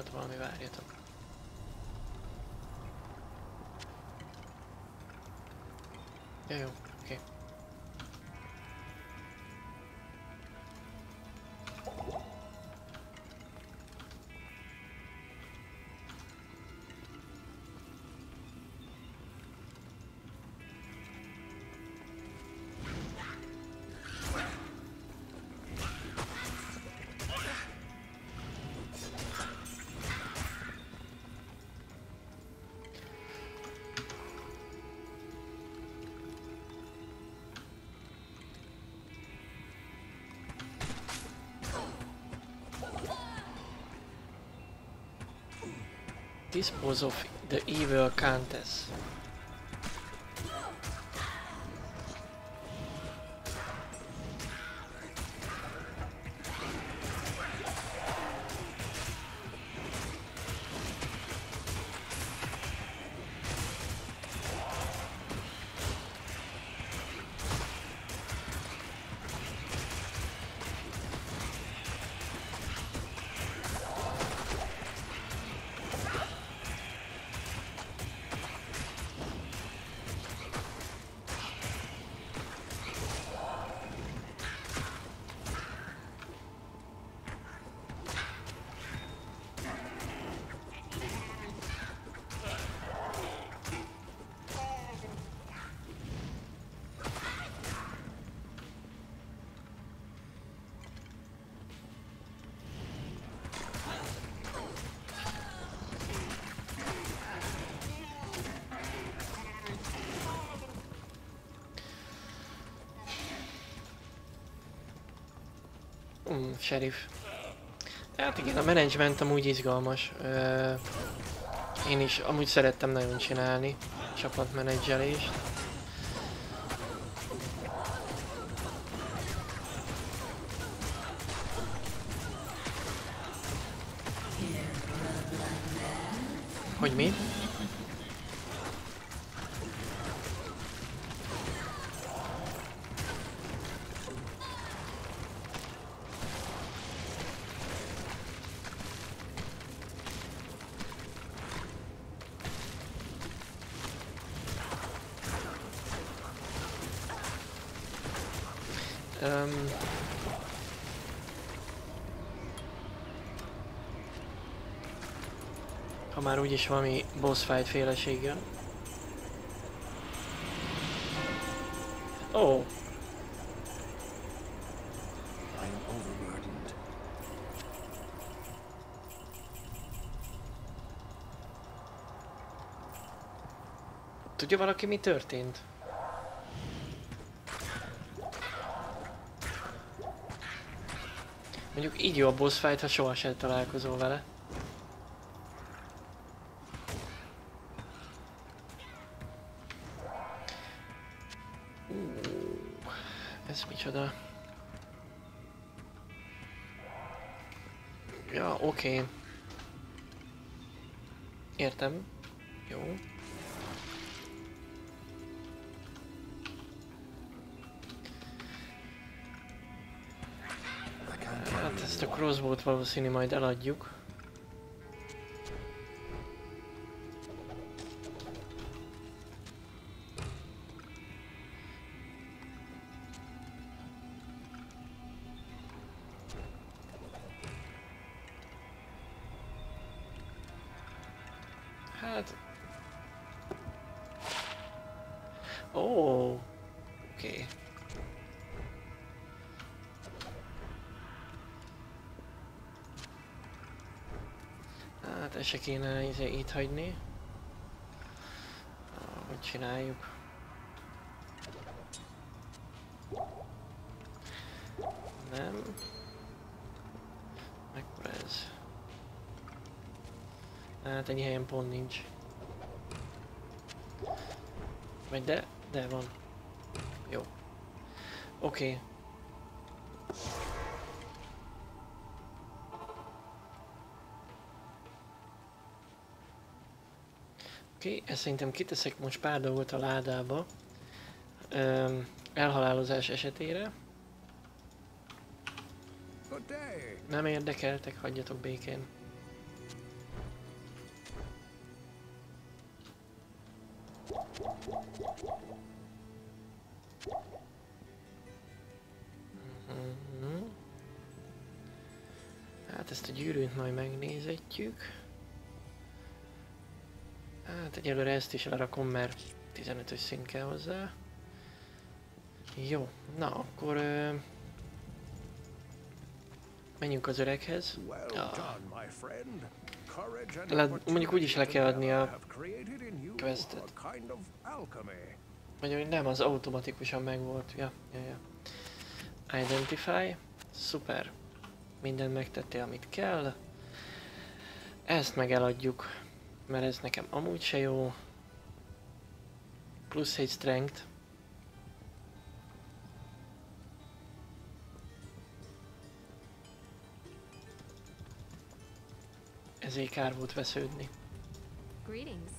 Volt valami, várjatok. Dispose of the evil countess. Sheriff. Hát igen, a menedzsment amúgy izgalmas. Ö, én is amúgy szerettem nagyon csinálni csapatmenedzselést. Úgyis valami boss fight féleséggel. Ó, oh, tudja valaki mi történt? Mondjuk így jó a boss fight, ha sohasem találkozol vele. Micsoda? Ja, oké. Okay. Értem. Jó. Hát ezt a crossbow-t valószínű majd eladjuk. Se kéne izé itt hagyni. Hogy csináljuk? Nem. Mekkora ez? Hát ennyi helyen pont nincs. Vagy de? De van. Jó. Oké. Okay. Oké, okay, ezt szerintem kiteszek most pár dolgot a ládába. Öm, elhalálozás esetére. Nem érdekeltek, hagyjatok békén. Mhm. Hát ezt a gyűrűt majd megnézetjük. Egyelőre ezt is lerakom, mert 15-ös szint kell hozzá. Jó, na akkor... Ö, menjünk az öreghez. Ah. Le- mondjuk úgy is le kell adni a questet. Vagy hogy nem, az automatikusan megvolt. Ja, ja, ja. Identify. Szuper. Mindent megtettél, amit kell. Ezt meg eladjuk, mert ez nekem amúgy se jó. Plusz egy strength. Ezért kár volt vesződni. Greetings.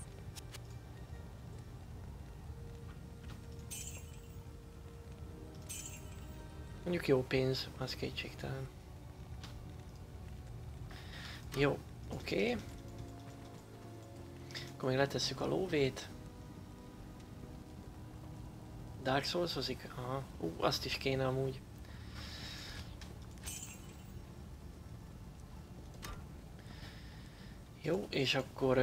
Mondjuk jó pénz, az kétségtelen. Jó, oké. Okay. Akkor még letesszük a lóvét. Dark souls hozik? Aha. Ú, azt is kéne amúgy. Jó, és akkor...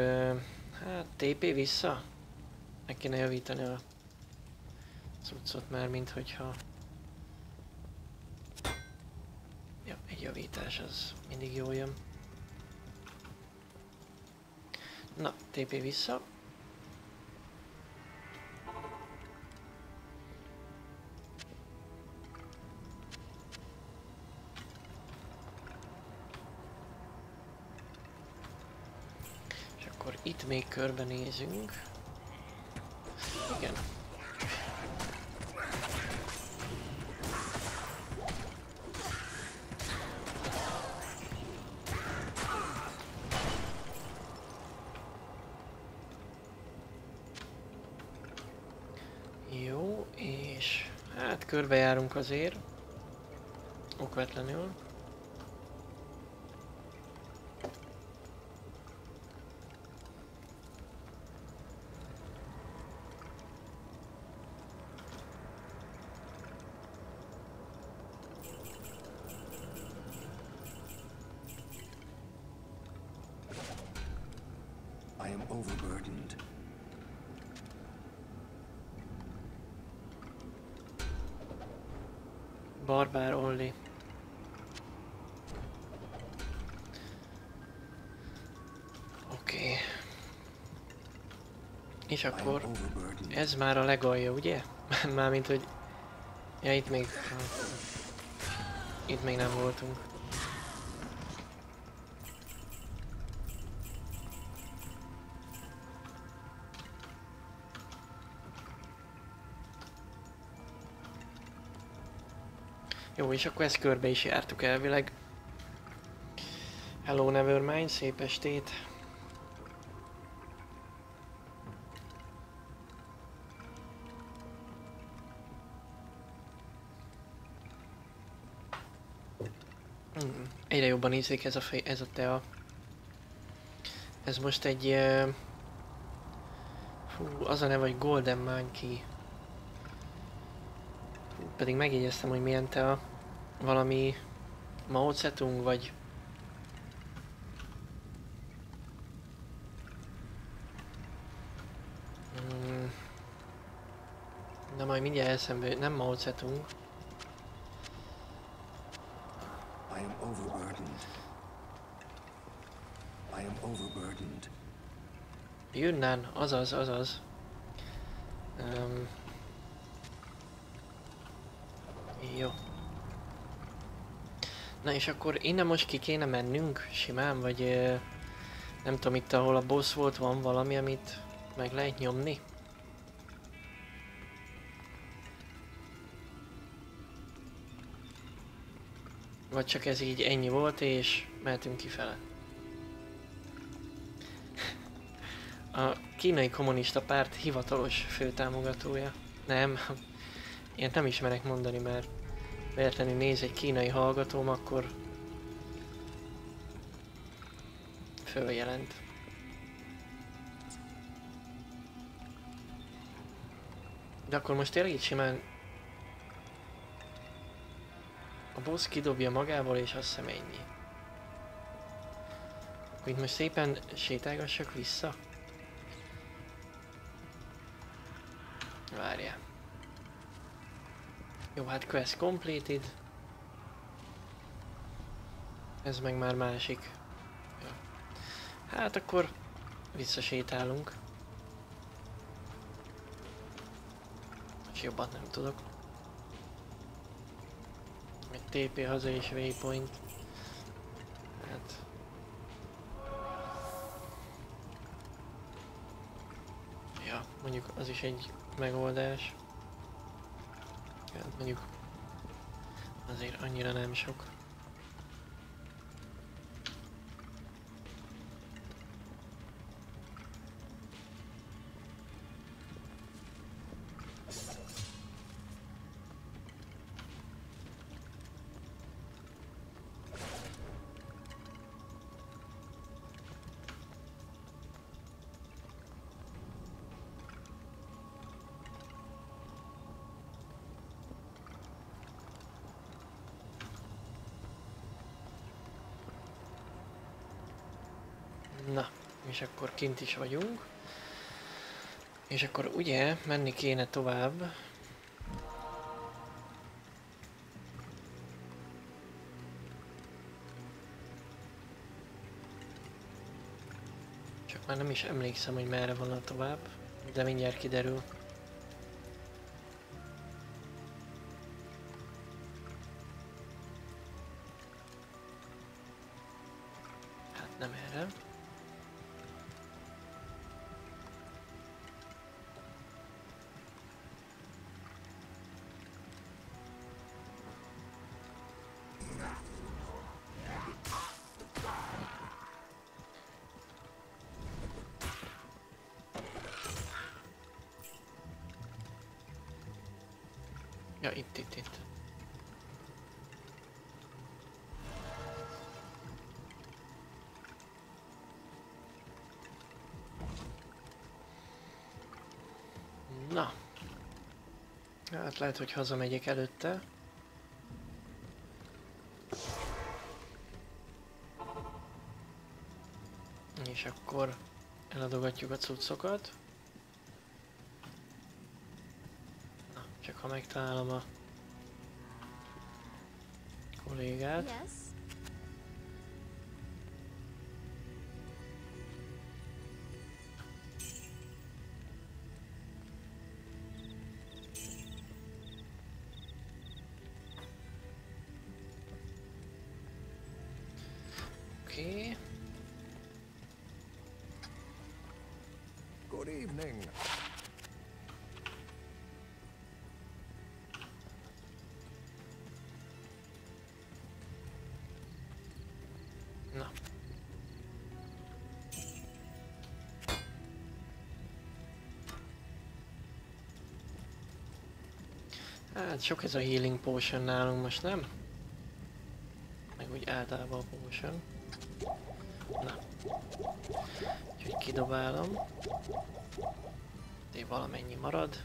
Hát, TP vissza? Meg kéne javítani a cuccot már, mint hogyha... Ja, egy javítás az mindig jól jön. Na, TP vissza. És akkor itt még körbenézünk. Igen. Jó, és hát körbejárunk azért. Okvetlenül. I am overburdened. Barbár Olli. Oké. És I am akkor ez már a legalja, ugye? [LAUGHS] Mármint, hogy... Ja, itt még... Itt még nem voltunk. És akkor ezt körbe is jártuk elvileg. Hello Nevermind, szép estét! Mm, Egyre jobban ízik ez a, fej, ez a tea. Ez most egy... Uh, fú, az a neve, hogy Golden Monkey. Pedig megjegyeztem, hogy milyen tea. Valami Mao Zedong, vagy... Mm, Na majd mindjárt eszembe, nem Mao Zedong. I am overburdened. I am overburdened. Yunnan, azaz, azaz. Um, jó. Na és akkor innen most ki kéne mennünk simán, vagy nem tudom itt ahol a boss volt van valami, amit meg lehet nyomni? Vagy csak ez így ennyi volt és mehetünk kifele? [LAUGHS] A kínai kommunista párt hivatalos főtámogatója. Nem, [LAUGHS] ilyet nem ismerek mondani, mert véletlenül néz egy kínai hallgatóm, akkor följelent. De akkor most tényleg így simán a boss kidobja magával és azt hiszem ennyi. Akkor itt most szépen sétálgassak vissza. Várjál. Jó, hát quest completed. Ez meg már másik. Ja. Hát akkor visszasétálunk. És jobban nem tudok. Egy TP haza és waypoint. Hát... Ja, mondjuk az is egy megoldás. Mondjuk azért annyira nem sok. És akkor kint is vagyunk. És akkor ugye menni kéne tovább. Csak már nem is emlékszem, hogy merre van a tovább, de mindjárt kiderül. Ja, itt, itt, itt. Na. Hát lehet, hogy hazamegyek előtte. És akkor eladogatjuk a cuccokat. Na, csak ha megtalálom a kollégát. Yes? Hát sok ez a healing potion nálunk most, nem? Meg úgy általában a potion. Na. Úgyhogy kidobálom. De valamennyi marad.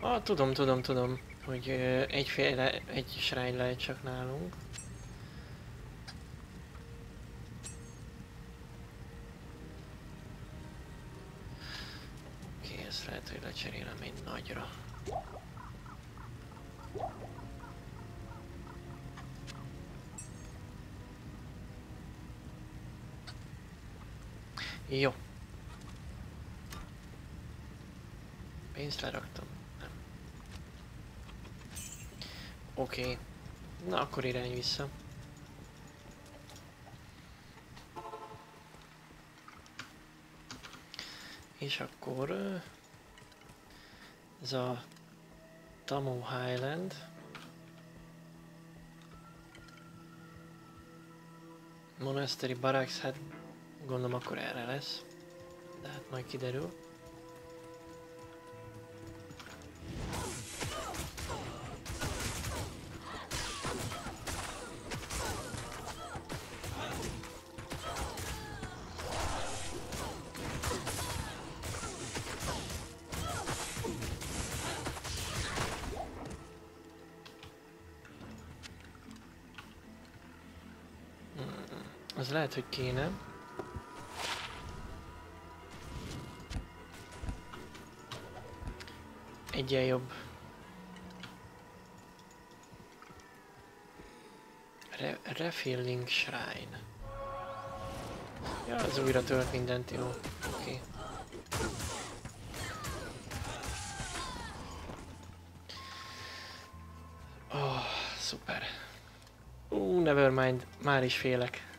Ah, tudom, tudom, tudom, hogy egyféle, egy srány lehet csak nálunk. Oké. Okay. Na, akkor irány vissza. És akkor... Ez a... Tamó Highland. Monastery Barracks, hát gondolom akkor erre lesz. De hát majd kiderül. Lehet, hogy kéne. Egyen jobb. Re refilling shrine. Ja, az újra tölt mindent, jó. Oké. Okay. Oh, szuper. Ú, uh, nevermind, már is félek.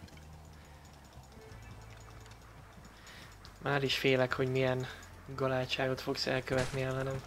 Már is félek, hogy milyen galátságot fogsz elkövetni ellenem.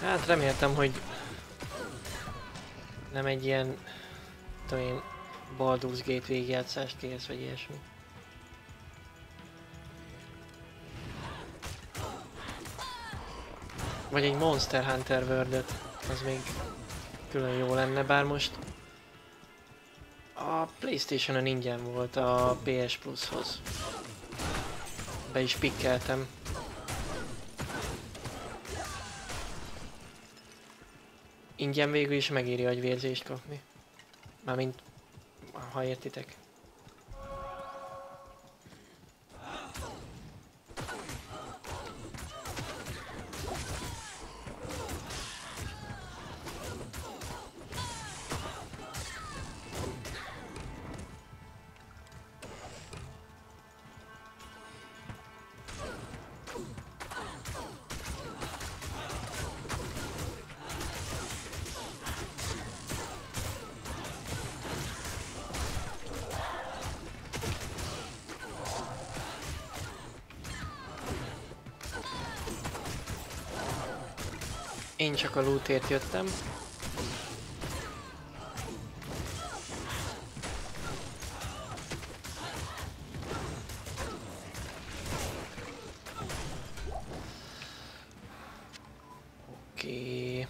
Hát reméltem, hogy nem egy ilyen, tudom én, Baldur's Gate végigjátszást kérsz, vagy ilyesmi. Vagy egy Monster Hunter world az még külön jó lenne, bár most a Playstation-on ingyen volt a PS Plus-hoz. Be is pikkeltem. Ingyen végül is megéri agyvérzést kapni. Mármint, ha értitek. Csak a lootért jöttem. Oké.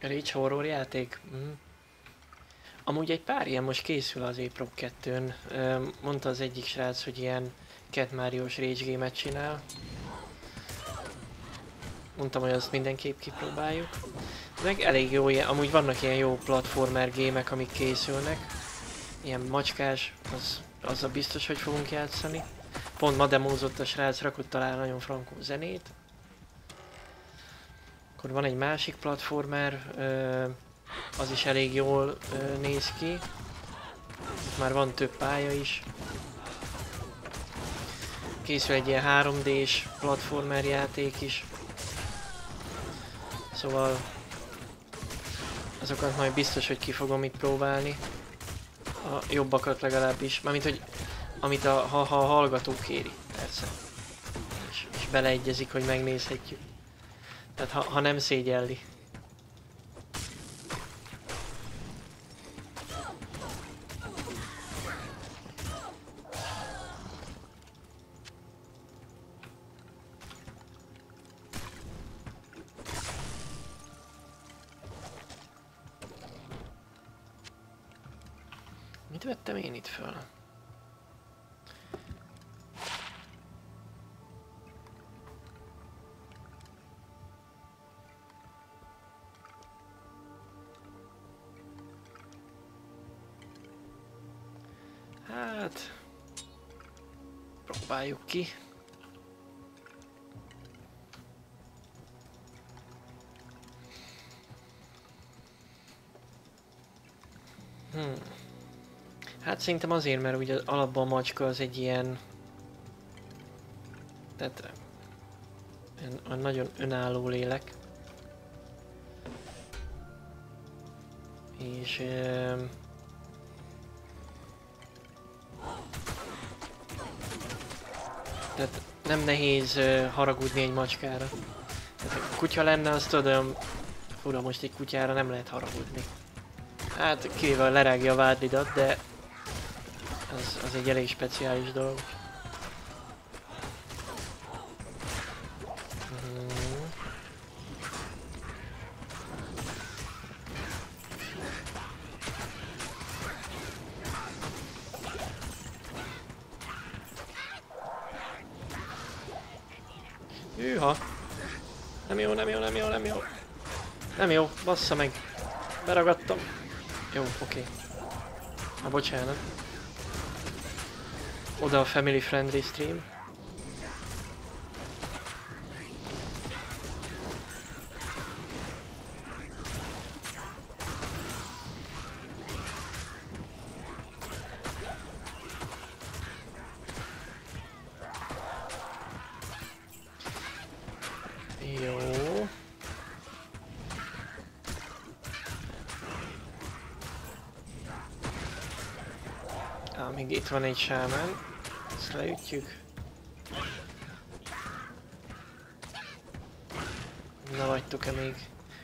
Rich horror játék? Mm. Amúgy egy pár ilyen most készül az Aprop 2-n. Mondta az egyik srác, hogy ilyen Cat Mario-s Rage csinál. Mondtam, hogy azt mindenképp kipróbáljuk. Meg elég jó, amúgy vannak ilyen jó platformer gémek, amik készülnek. Ilyen macskás, az, az a biztos, hogy fogunk játszani. Pont ma demózott a srác, rakott talán nagyon frankó zenét. Akkor van egy másik platformer, az is elég jól néz ki. Már van több pálya is készül egy ilyen 3D-s platformer játék is. Szóval azokat majd biztos, hogy ki fogom itt próbálni. A jobbakat legalábbis. Mármint, hogy amit a, ha, ha a hallgató kéri, persze. És, és beleegyezik, hogy megnézhetjük. Tehát ha, ha nem szégyelli. Próbáljuk ki. Hmm. Hát szerintem azért, mert ugye alapban a macska az egy ilyen... Tehát... ilyen- nagyon önálló lélek. És... Um, tehát nem nehéz haragudni egy macskára. Tehát ha kutya lenne, azt olyan fura, most egy kutyára nem lehet haragudni. Hát kivéve lerágja a vádlidat, de az, az egy elég speciális dolog. Bassza meg. Beragadtam. Jó, oké. Na bocsánat. Oda a family friendly stream. Itt van egy sámán. Ezt leütjük. Na vagytok-e még?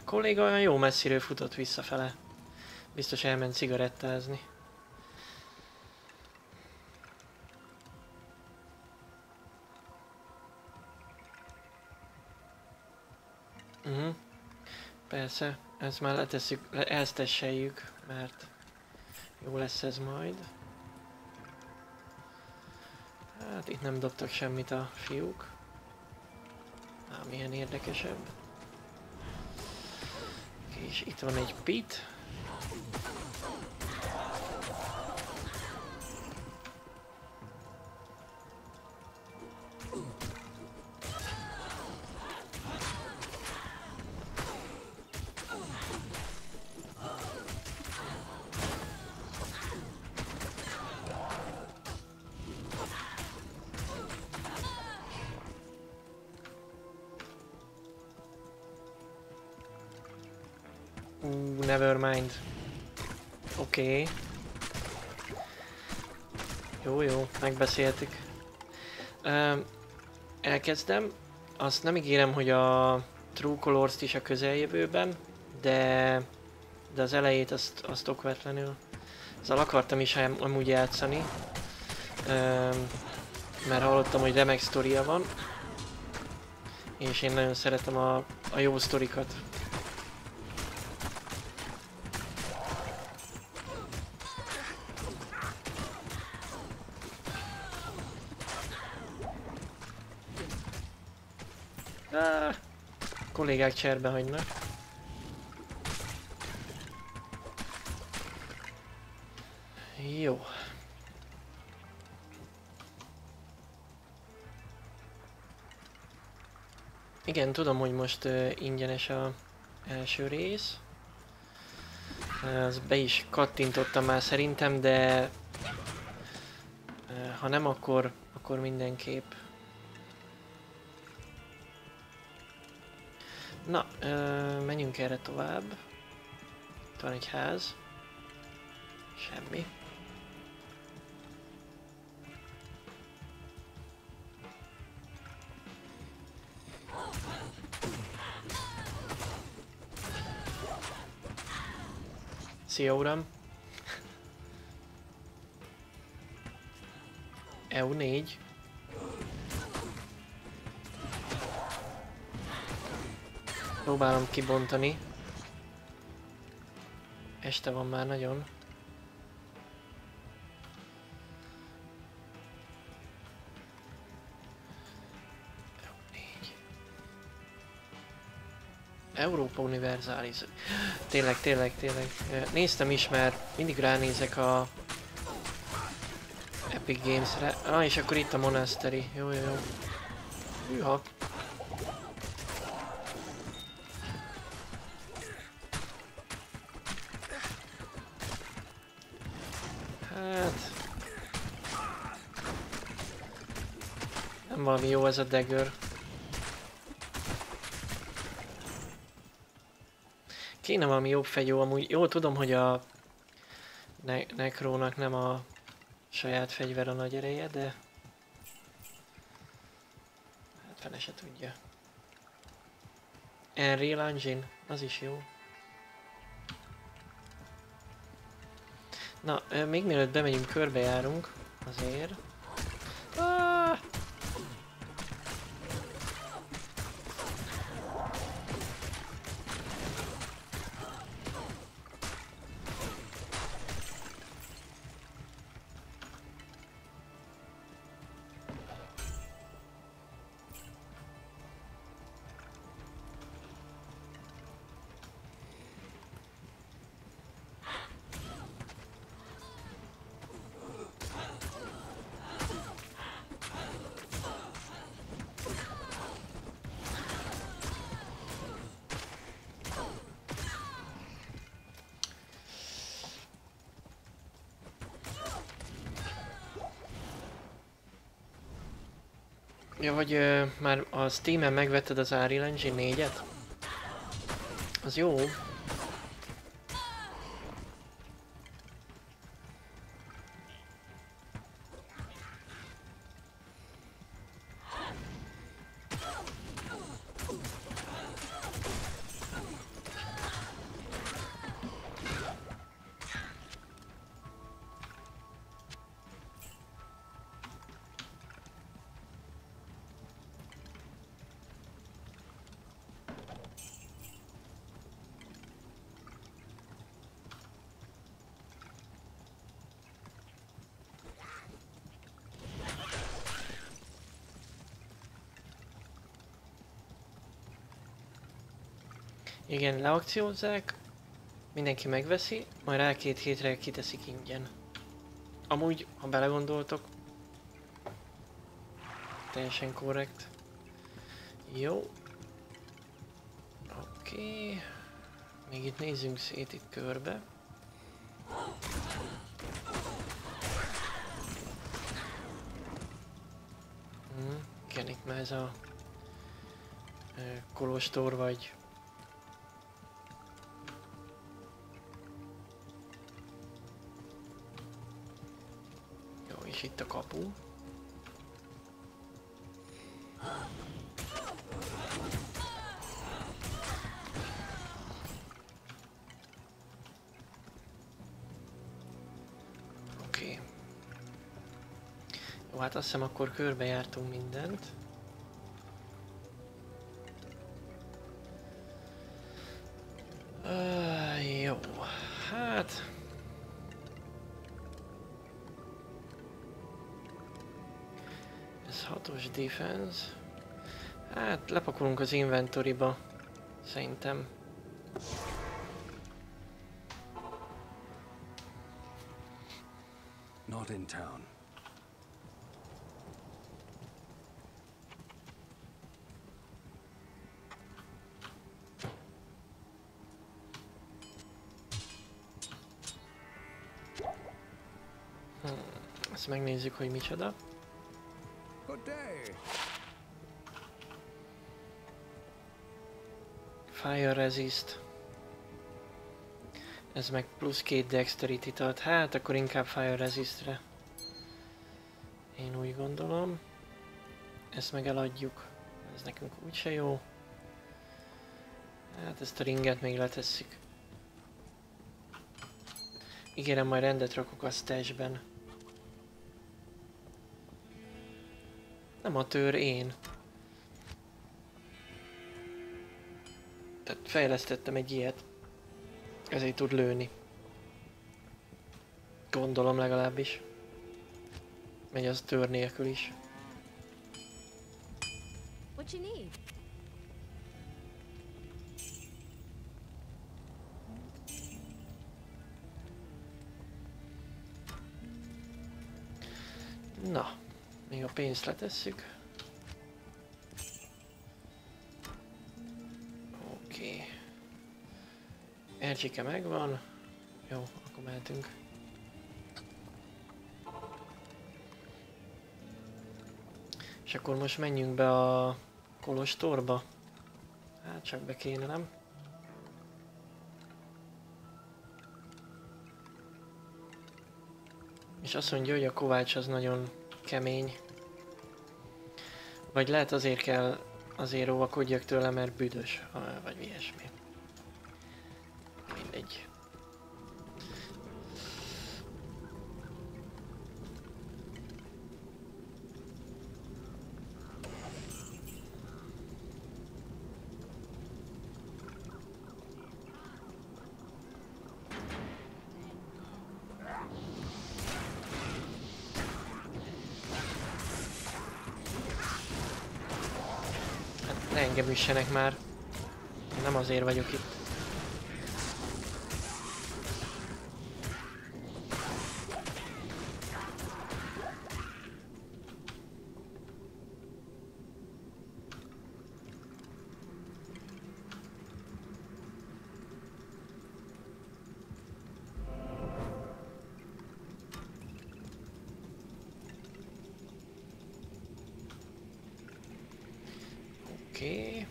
Kolléga olyan jó messziről futott visszafele. Biztos elment cigarettázni. Mhm. Persze, ezt már letesszük, le, elsztesseljük, mert jó lesz ez majd. Hát itt nem dobtak semmit a fiúk. Ám milyen érdekesebb. És itt van egy pit. Megbeszéltük. Um, elkezdem. Azt nem ígérem, hogy a True Colors-t is a közeljövőben, de, de az elejét azt, azt okvetlenül. Azzal akartam is am- amúgy játszani. Mert hallottam, hogy remek sztoria van. És én nagyon szeretem a, a jó sztorikat. Kollégák cserbe hagynak. Jó. Igen, tudom, hogy most uh, ingyenes a első rész. Az be is kattintottam már szerintem, de uh, ha nem, akkor, akkor mindenképp. Na, ö, menjünk erre tovább. Itt van egy ház. Semmi. Szia uram! [LAUGHS] EU4. Próbálom kibontani. Este van már nagyon. Európa Universalis. Tényleg, tényleg, tényleg. Néztem is, mert mindig ránézek a Epic Games-re. Ah, és akkor itt a Monastery. Jó, jó, jó. Hűha. Valami jó ez a dagger. Kéne valami jobb fegyó, amúgy jó tudom, hogy a ne Necrónak nem a saját fegyver a nagy ereje, de... Hát fene se tudja. Unreal Engine, az is jó. Na, még mielőtt bemegyünk, körbejárunk, azért. Ja, vagy ö, már a Steam-en megvetted az Unreal Engine 4-et? Az jó. Igen, leakciózzák, mindenki megveszi, majd rá két hétre kiteszik ingyen. Amúgy, ha belegondoltok, teljesen korrekt. Jó. Oké. Még itt nézzünk szét itt körbe. Hm, igen, itt már ez a kolostor vagy itt a kapu. Oké. Jó, hát azt hiszem akkor körbejártunk mindent. Defense. Hát lepakolunk az inventoryba. Szerintem. Not in town. Ezt megnézzük, hogy micsoda. Fire resist. Ez meg plusz két dexterity ad. Hát akkor inkább fire resistre. Én úgy gondolom. Ezt meg eladjuk. Ez nekünk úgyse jó. Hát ezt a ringet még letesszük. Ígérem, majd rendet rakok a stashben. Nem a tör, én. Fejlesztettem egy ilyet. Ezért tud lőni. Gondolom legalábbis. Megy az tör nélkül is. What you need? Na, még a pénzt letesszük. Ercsike megvan. Jó, akkor mehetünk. És akkor most menjünk be a kolostorba. Hát csak be kéne, nem? És azt mondja, hogy a kovács az nagyon kemény. Vagy lehet azért kell, azért óvakodjak tőle, mert büdös, vagy ilyesmi. Mindegy. Hát engem üssenek már. Nem azért vagyok itt. Oké.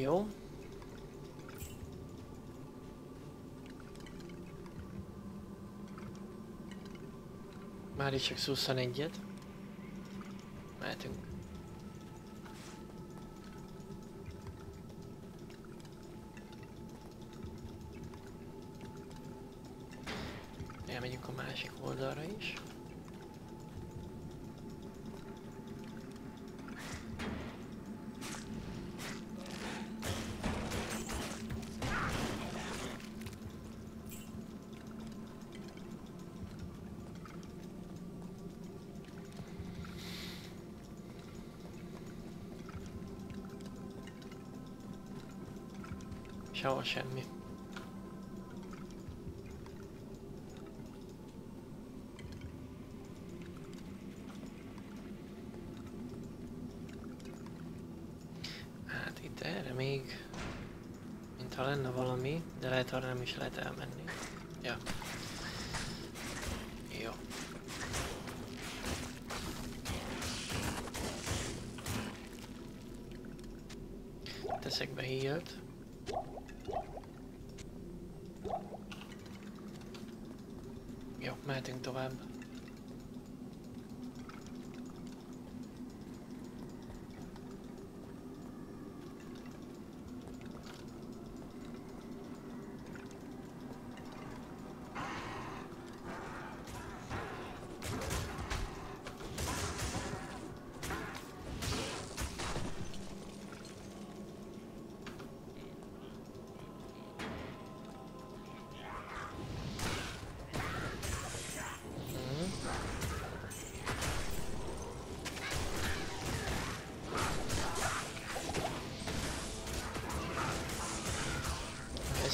Jó. Már is csak 21-et. Sehol semmi. Hát itt erre még, mintha lenne valami, de lehet arra nem is lehet elmenni. Ja. Jó. Teszek be híjat. Jó, mehetünk tovább.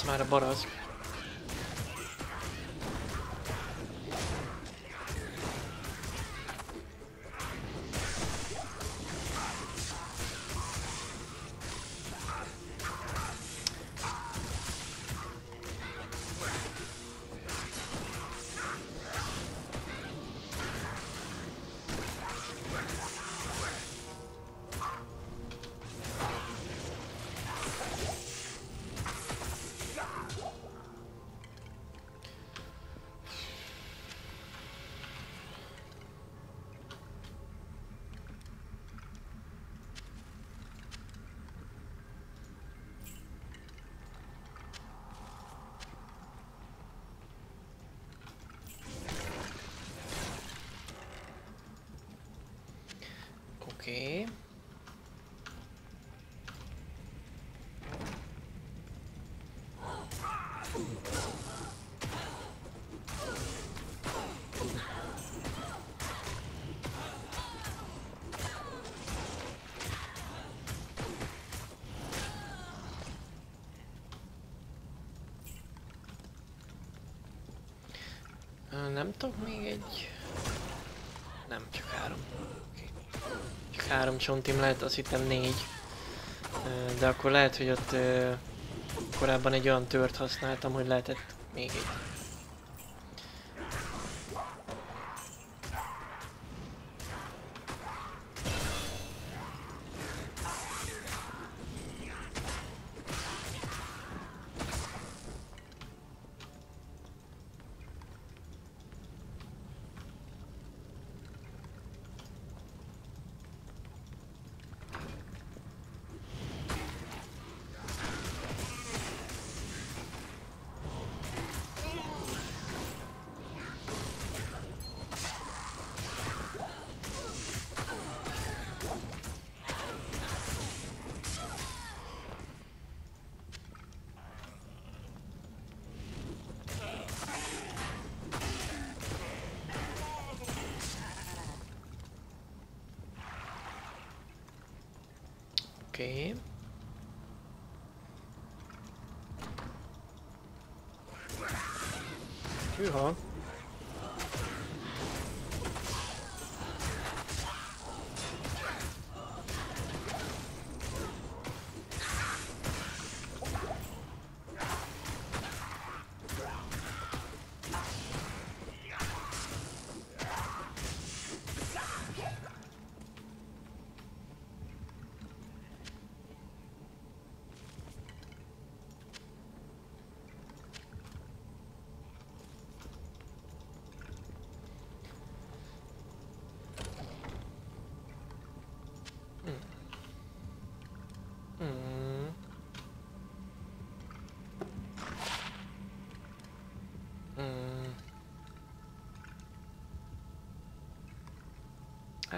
Ez már a barazg. Oké. Okay. Nem tudok még egy... Nem, csak három. Három csontim lehet, azt hittem négy. De akkor lehet, hogy ott korábban egy olyan tört használtam, hogy lehetett még egy. Okay.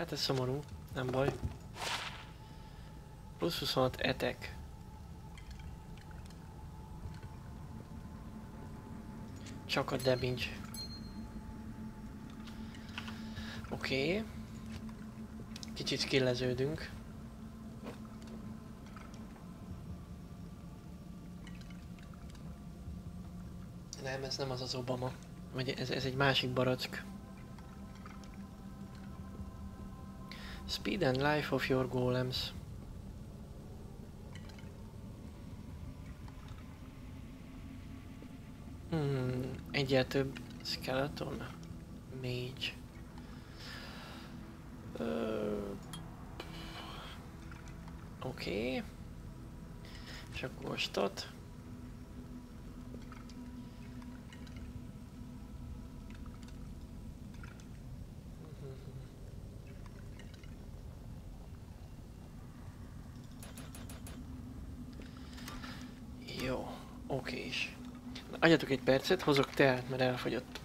Hát ez szomorú, nem baj. Plusz 26 etek. Csak a damage. Oké. Okay. Kicsit skilleződünk. Nem, ez nem az az Obama. Vagy ez, ez egy másik barack. Speed and life of your golems. Hmm, egyel több skeleton. Mage. Oké. Okay. És akkor most ott. Jó, oké is. Na, Adjatok egy percet, hozok teát, mert elfogyott.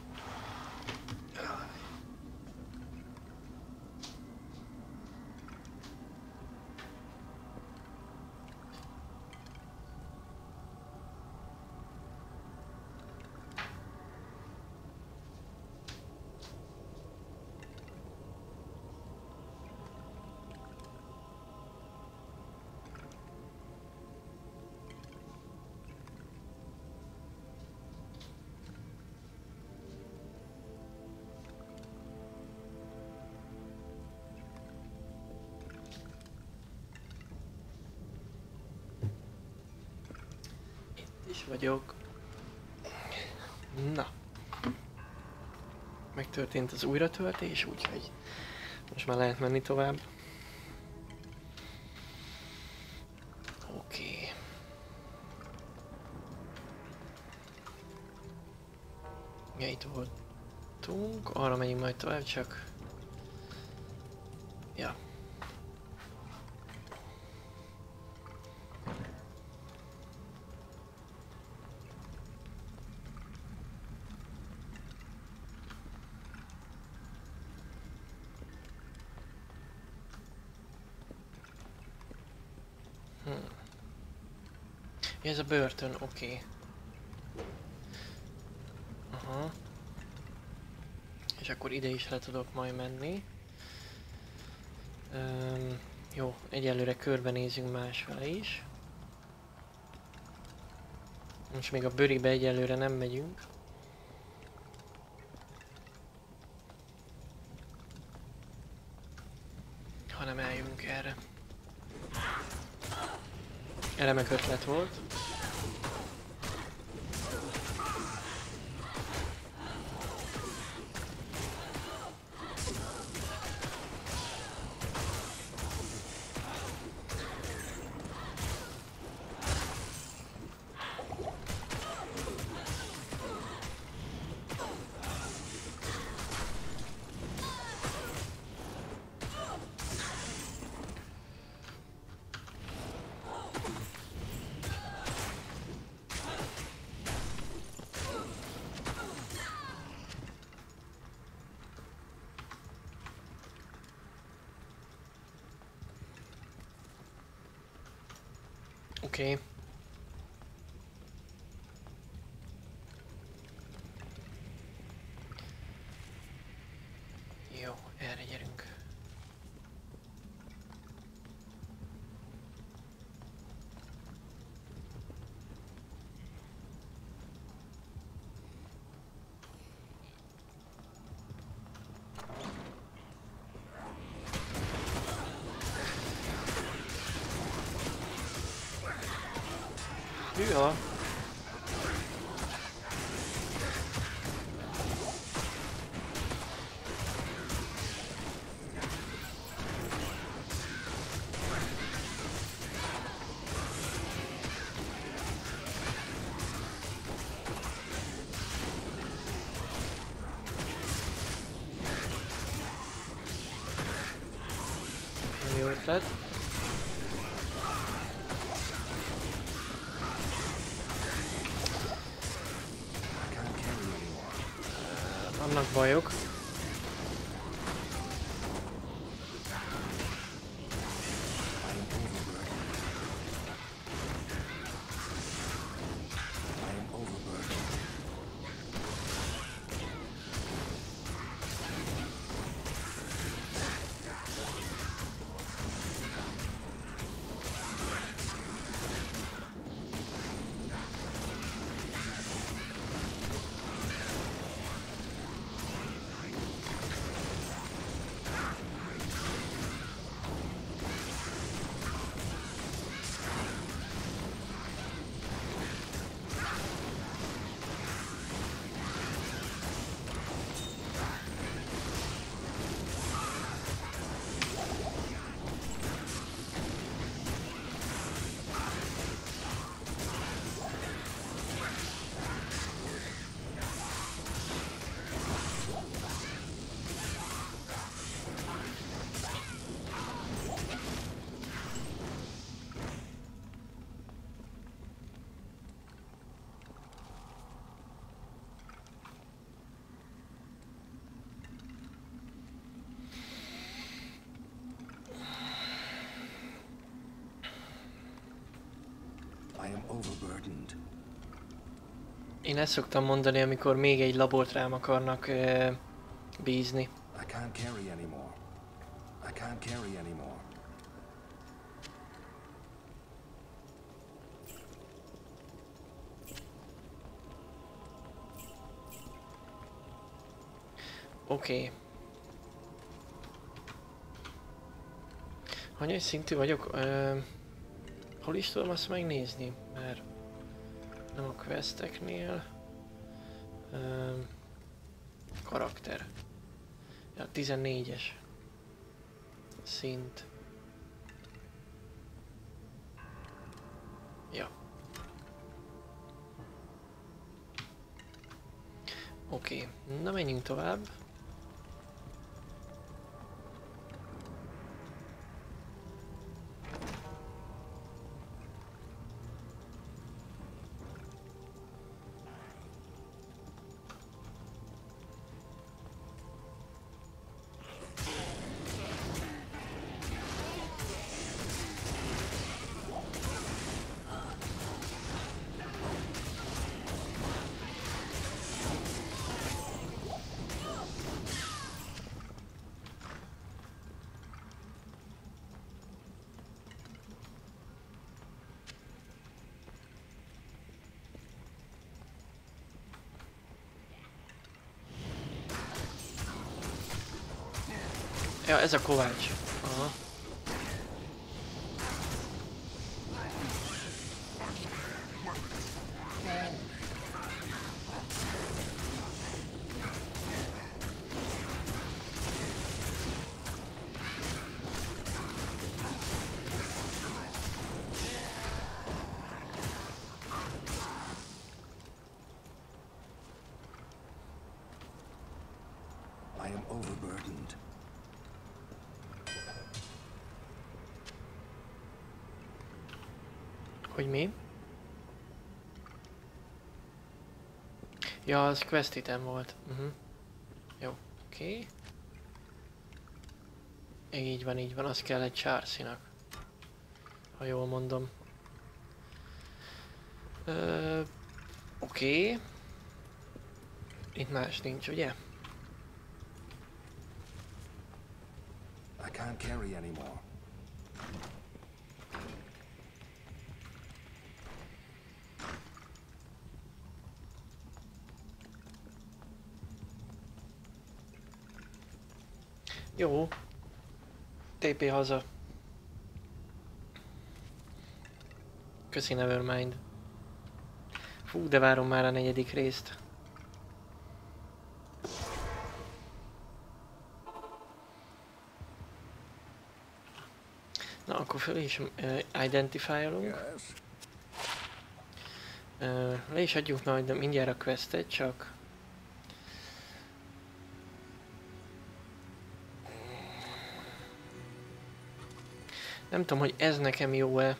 Is vagyok. Na. Megtörtént az újratöltés, úgyhogy most már lehet menni tovább. Oké. Okay. Ja, itt voltunk, arra megyünk majd tovább, csak... ez a börtön, oké. Okay. Aha. És akkor ide is le tudok majd menni. Um, jó, egyelőre körbenézünk másfele is. Most még a bőribe egyelőre nem megyünk. Hanem eljövünk erre. Remek ötlet volt. Hűha! Jó bajok. Am overburdened. Én ezt szoktam mondani, amikor még egy labort rám akarnak uh, bízni. I can't carry anymore. I can't carry anymore. Oké. Okay. Hanyas szintű vagyok? Ö, hol is tudom azt megnézni? Mert nem a questeknél. Ö, karakter. Ja, 14-es. Szint. Ja. Oké, okay. na menjünk tovább. Ez a Kovács. Aha. I am overburdened. Hogy mi? Ja, az quest item volt. Uh-huh. Jó, oké. Okay. Így van, így van, az kell egy csárcinak. Ha jól mondom. Oké. Okay. Itt más nincs, ugye? I can't carry anymore. Jó. TP haza. Köszi Nevermind. Fú, de várom már a negyedik részt. Na, akkor föl is uh, identifálunk. Yes? Uh, le is adjuk majd mindjárt a questet, csak... Nem tudom, hogy ez nekem jó-e.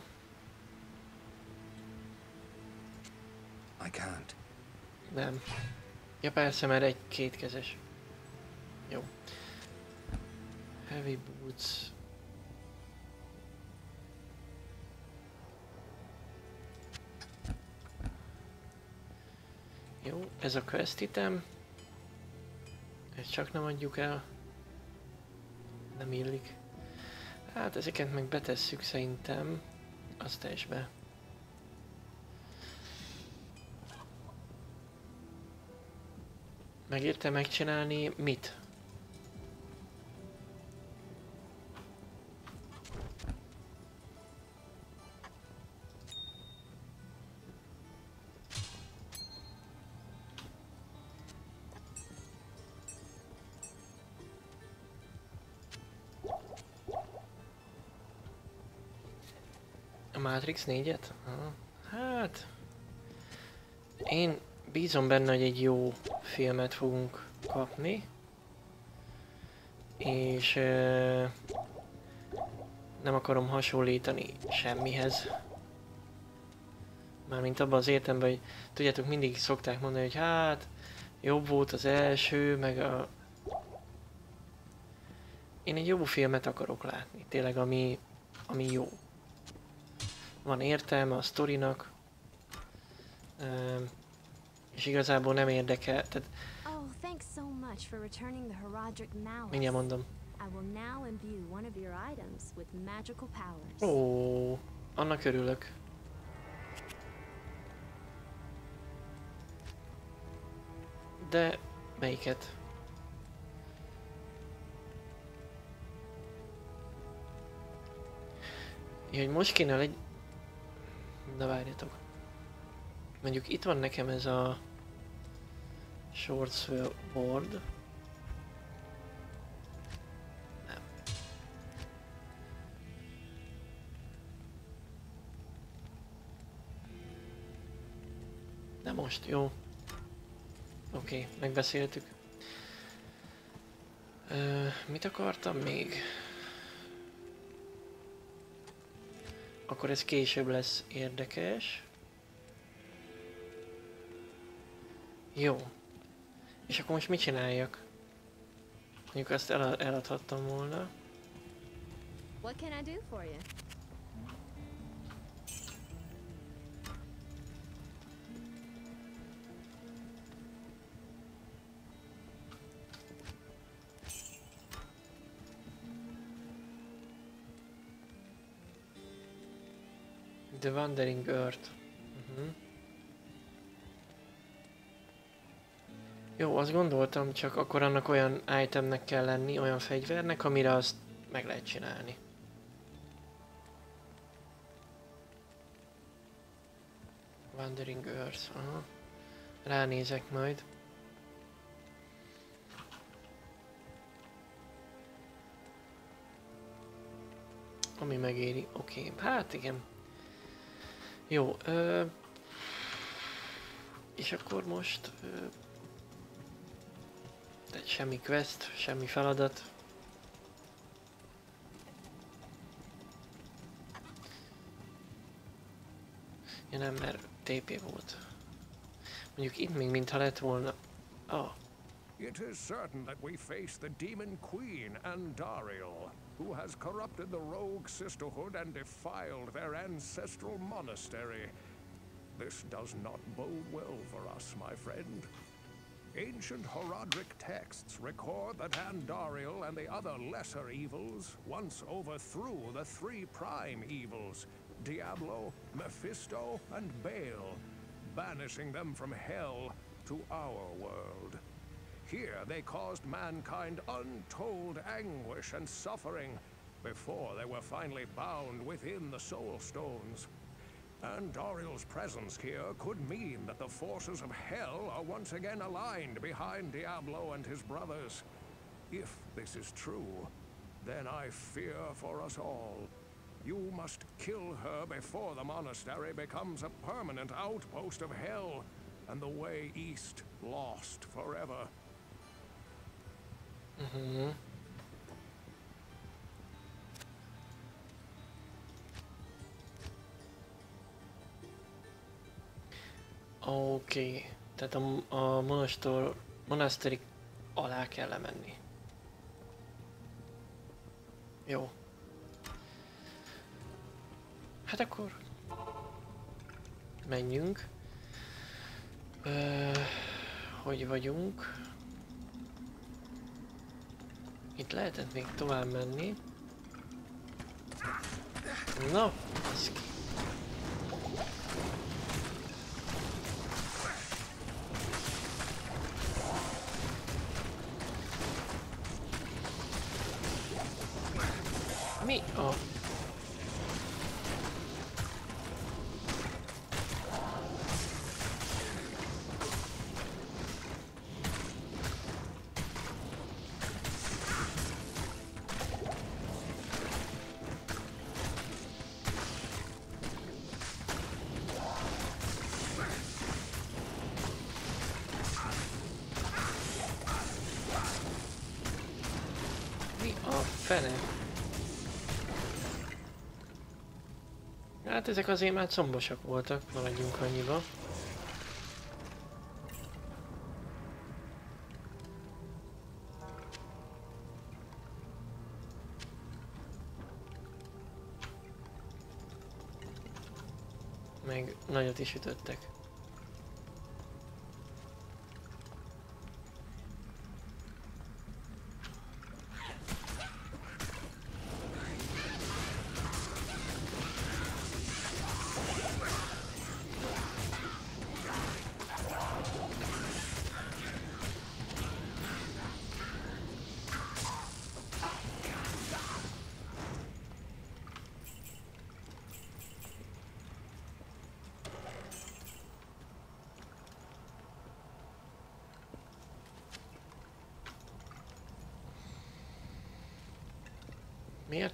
I can't. Nem. Ja persze, mert egy kétkezes. Jó. Heavy boots. Jó, ez a quest item. Ezt csak nem adjuk el. Nem illik. Hát ezeket meg betesszük szerintem. Azt is be. Megérte megcsinálni mit? Matrix 4-et? Aha. Hát... Én bízom benne, hogy egy jó filmet fogunk kapni. És... Uh, nem akarom hasonlítani semmihez. Mármint abban az értelemben, hogy tudjátok, mindig szokták mondani, hogy hát jobb volt az első, meg a... Én egy jó filmet akarok látni, tényleg ami, ami jó. Van értelme a sztorinak, és igazából nem érdekel, tehát Oh, mindjárt mondom. Ó, annak örülök. De melyiket? Ja, hogy most kéne egy... Na várjatok. Mondjuk itt van nekem ez a... Short sword. Nem. De most, jó. Oké, okay, megbeszéltük. Ö, mit akartam még? Akkor ez később lesz érdekes. Jó. És akkor most mit csináljak? Mondjuk azt el, eladhattam volna. What can I do for you? The Wandering Earth. Uh-huh. Jó, azt gondoltam, csak akkor annak olyan itemnek kell lenni, olyan fegyvernek, amire azt meg lehet csinálni. Wandering Earth, aha. Ránézek majd. Ami megéri, oké. Okay. Hát igen. Jó, ö... És akkor most... Ö... Tehát semmi quest, semmi feladat. Ja nem, mert TP volt. Mondjuk itt még mintha lett volna... Ah, It is certain that we face the Demon Queen, Andariel, who has corrupted the Rogue Sisterhood and defiled their ancestral monastery. This does not bode well for us, my friend. Ancient Horadric texts record that Andariel and the other lesser evils once overthrew the three prime evils Diablo, Mephisto, and Baal, banishing them from hell to our world. Here they caused mankind untold anguish and suffering before they were finally bound within the Soul Stones. And Dariel's presence here could mean that the forces of Hell are once again aligned behind Diablo and his brothers. If this is true, then I fear for us all. You must kill her before the monastery becomes a permanent outpost of Hell and the way east lost forever. Mhm. Oké, okay. tehát a, a monastor, monaszterik alá kell lemenni. Jó. Hát akkor menjünk. Ö, hogy vagyunk? Itt lehetett még tovább menni. Na, ez ki. Hát ezek azért már combosak voltak, maradjunk annyiba. Meg nagyot is ütöttek.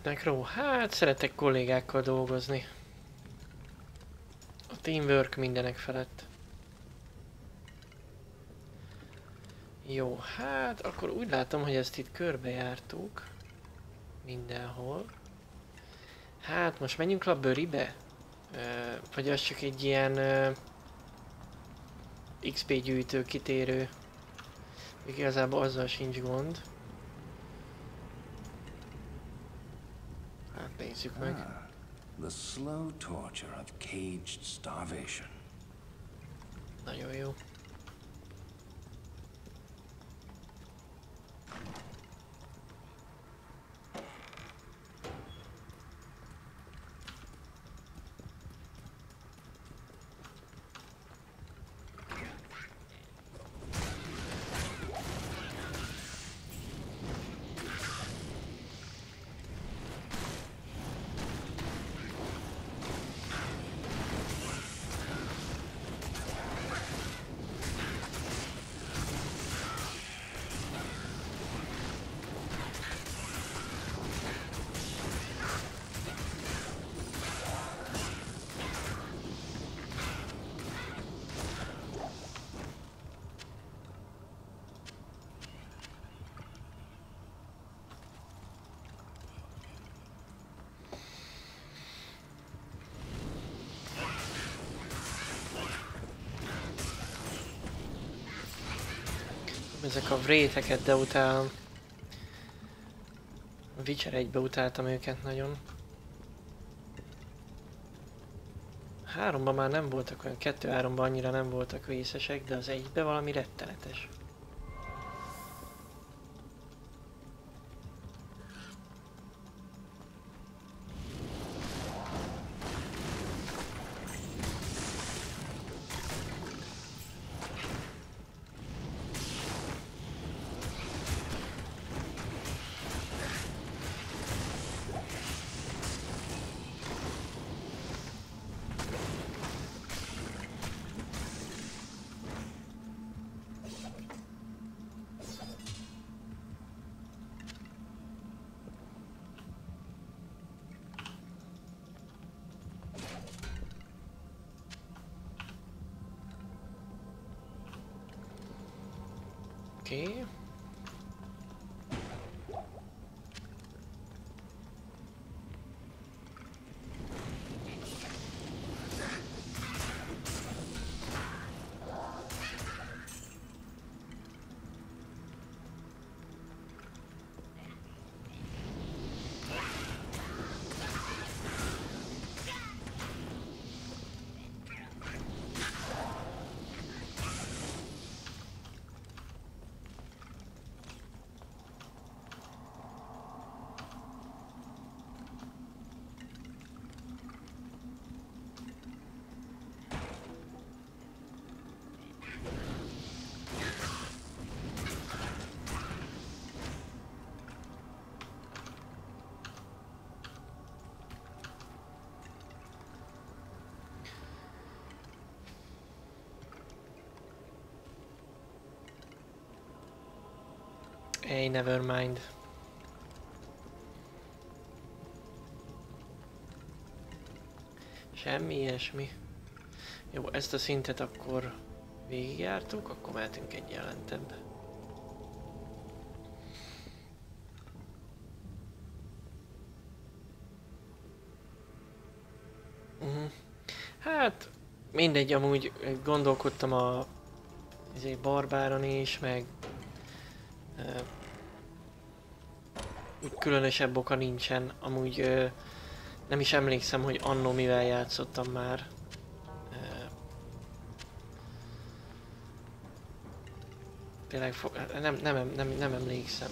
Miért Necro? Hát szeretek kollégákkal dolgozni. A teamwork mindenek felett. Jó, hát akkor úgy látom, hogy ezt itt körbejártuk. Mindenhol. Hát most menjünk le a bőribe? Vagy az csak egy ilyen ö, XP gyűjtő kitérő. Még igazából azzal sincs gond. Hát nézzük meg. Ah, the slow torture of caged starvation. Nagyon jó. Ezek a vréteket, de utálom. A Witcher 1 utáltam őket nagyon. Háromban már nem voltak olyan, kettő-háromban annyira nem voltak vészesek, de az egybe valami rettenetes. Hey, never mind. Semmi ilyesmi. Jó, ezt a szintet akkor végigjártuk, akkor mehetünk egy jelentebb. Uh-huh. Hát, mindegy, amúgy gondolkodtam a izé, barbáron is, meg különösebb oka nincsen. Amúgy ö, nem is emlékszem, hogy annó mivel játszottam már. tényleg nem, nem, nem, nem emlékszem.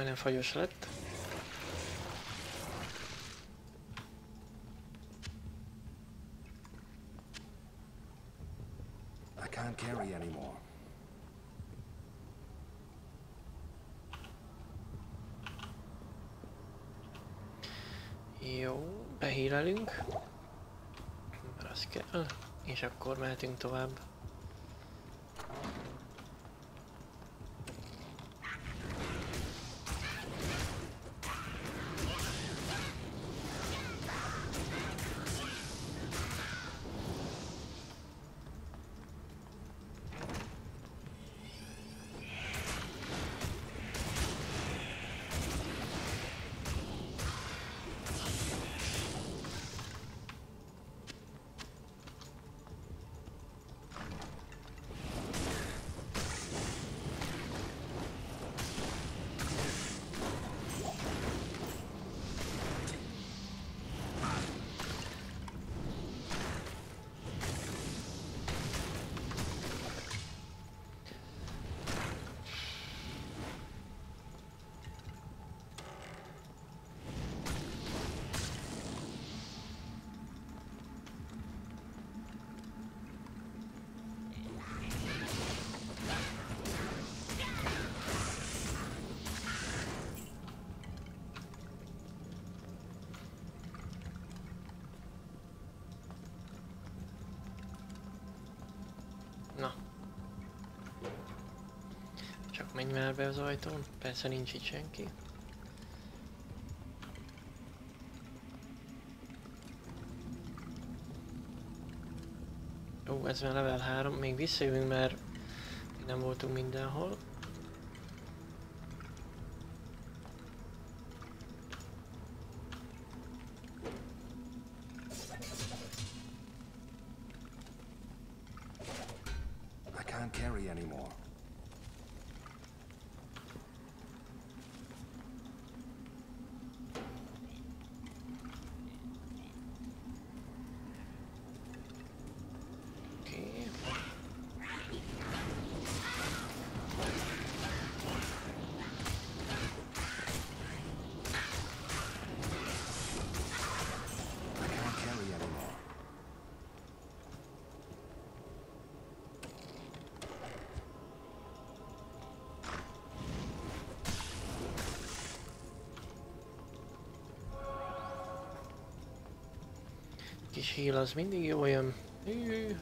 Majdnem fajos lett. behírelünk. Mert az kell. És akkor mehetünk tovább. Menj már be az ajtón. Persze nincs itt senki. Ó, ez már level 3. Még visszajövünk, mert nem voltunk mindenhol. Heal az mindig jó jön. Hű.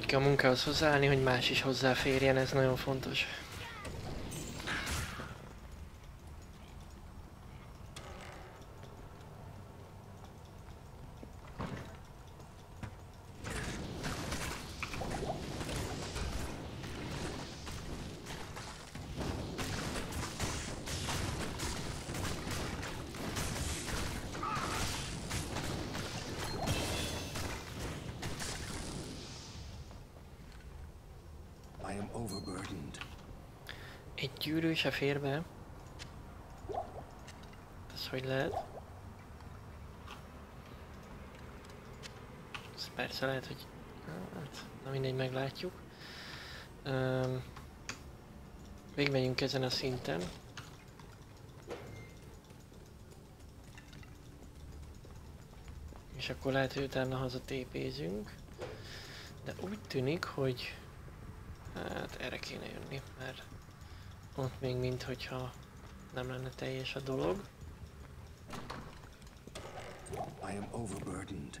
Úgy kell munkához hozzáállni, hogy más is hozzáférjen, ez nagyon fontos. I am overburdened. Gyűrű se fér be. Ez hogy lehet? Ez persze lehet, hogy... Hát, na mindegy, meglátjuk. Um, végigmegyünk ezen a szinten. És akkor lehet, hogy utána haza tépézünk. De úgy tűnik, hogy Hát erre kéne jönni, mert ott még minthogyha nem lenne teljes a dolog. I am overburdened.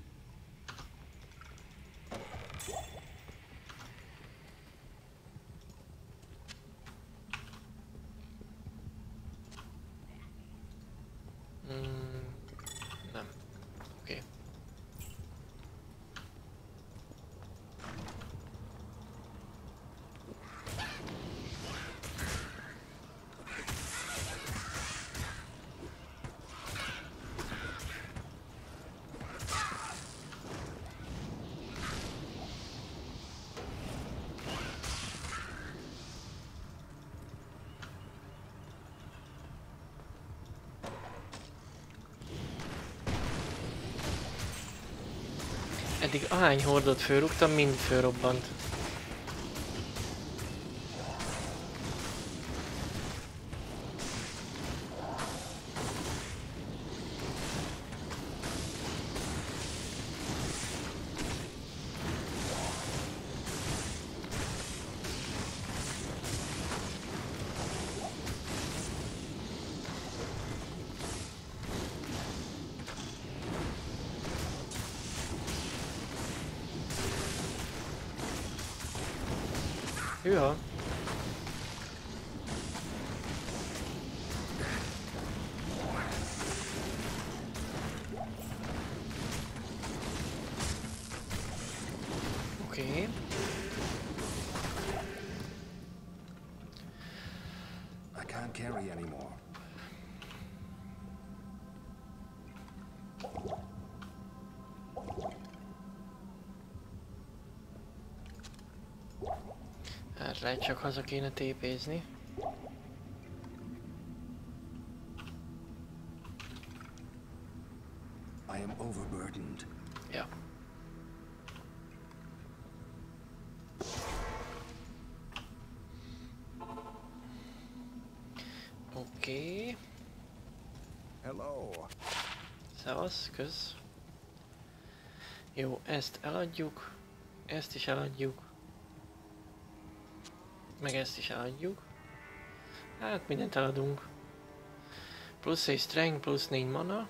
Mm, nem. Oké. Okay. Eddig ahány hordot fölrúgtam, mind fölrobbant. Csak haza kéne tépézni. I am overburdened. Ja. Oké. Okay. Hello. Szevasz, kösz. Jó, ezt eladjuk. Ezt is eladjuk. Meg ezt is eladjuk. Hát mindent eladunk. Plusz egy strength, plusz 4 mana.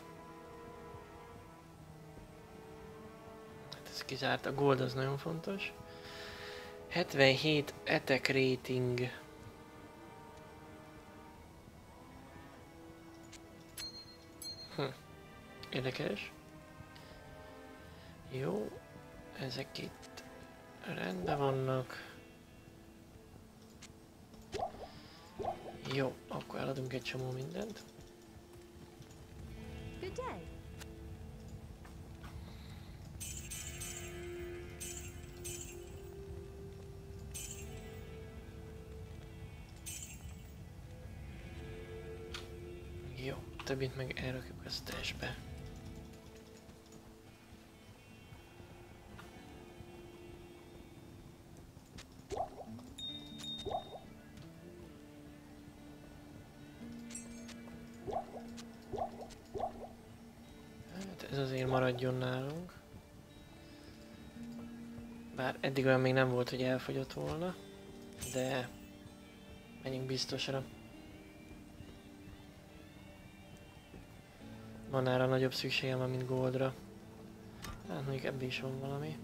Hát ez kizárt, a gold az nagyon fontos. 77 attack rating. Hm. Érdekes. Jó, ezek itt rendben vannak. Jó, akkor eladunk egy csomó mindent. Good day. Jó, többit meg elrakjuk a stashbe. Maradjon nálunk. Bár eddig olyan még nem volt, hogy elfogyott volna, de menjünk biztosra. Manára nagyobb szükségem van, mint goldra. Hát mondjuk ebben is van valami.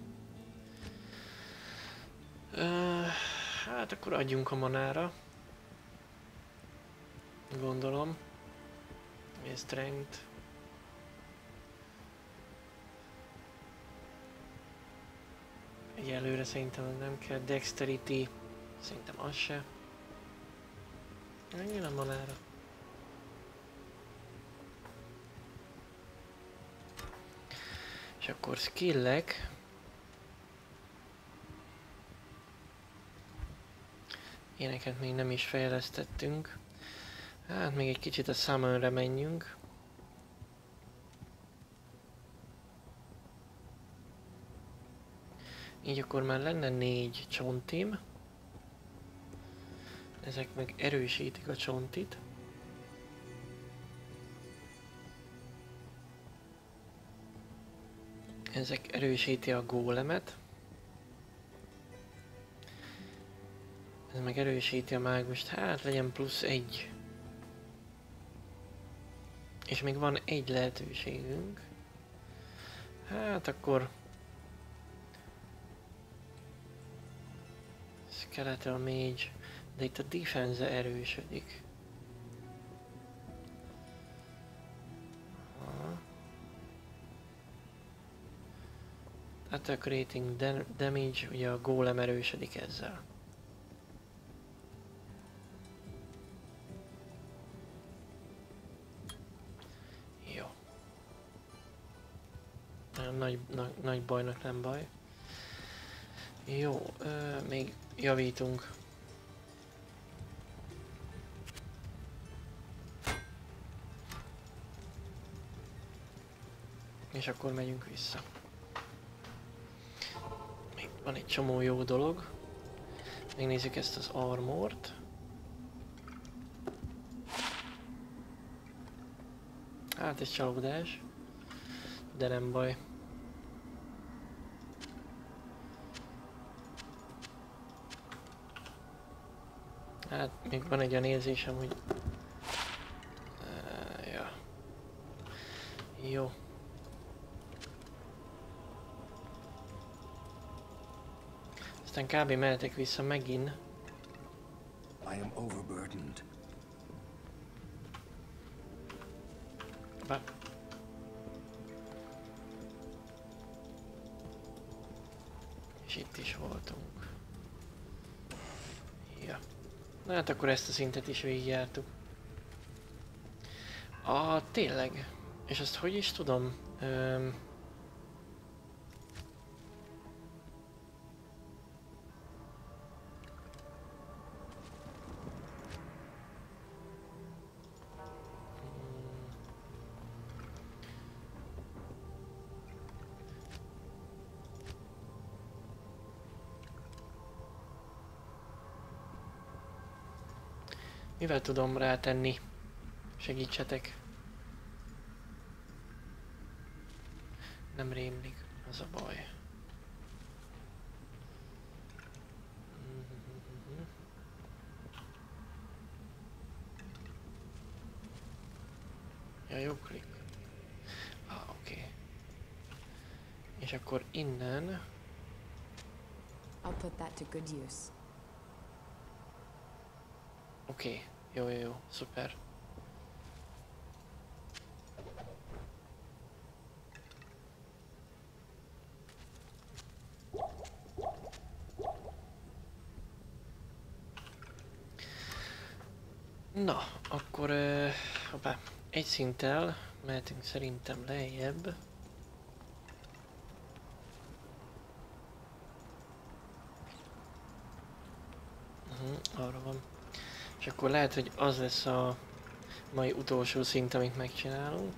Ö, hát akkor adjunk a manára. Gondolom. És strength. Egyelőre szerintem nem kell. Dexterity. Szerintem az se. Menjél a manára. És akkor skillek. Éneket még nem is fejlesztettünk. Hát még egy kicsit a summonre menjünk. Így akkor már lenne négy csontim. Ezek meg erősítik a csontit. Ezek erősíti a gólemet. Ez meg erősíti a mágust. Hát legyen plusz egy. És még van egy lehetőségünk. Hát akkor... Skeletal Mage. De itt a defense erősödik. Aha. Attack rating da- damage, ugye a golem erősödik ezzel. Jó. Nagy, nagy, nagy bajnak nem baj. Jó, ö, még javítunk. És akkor megyünk vissza. Még van egy csomó jó dolog. Megnézzük ezt az armort. Hát ez csalódás. De nem baj. Hát még van egy olyan érzésem, hogy... Uh, ja. Jó. Aztán kb. mehetek vissza megint. I am overburdened. Hát akkor ezt a szintet is végigjártuk. Ah, tényleg. És azt hogy is tudom? Öm... Mivel tudom rátenni? Segítsetek. Nem rémlik, az a baj. Ja, jó klik. Ah, oké. Okay. És akkor innen... I'll put that to good use. Oké, okay. Jó, jó, jó, szuper. Na, akkor uh, hoppá, egy szinttel mehetünk szerintem lejjebb. Uh-huh, arra van. És akkor lehet, hogy az lesz a mai utolsó szint, amit megcsinálunk.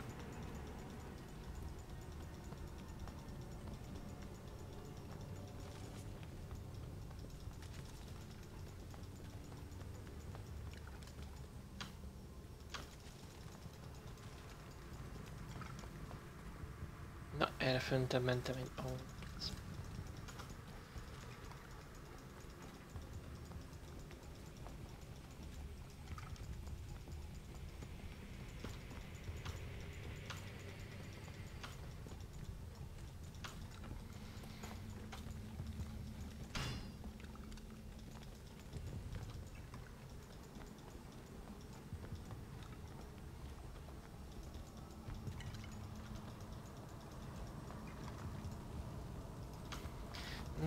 Na, erre föntem mentem egy... Oh.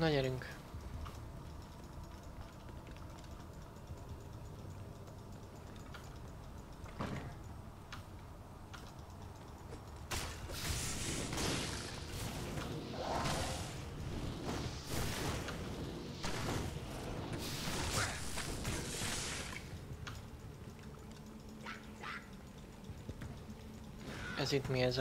Na gyerünk. Ez itt mi ez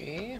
Okay.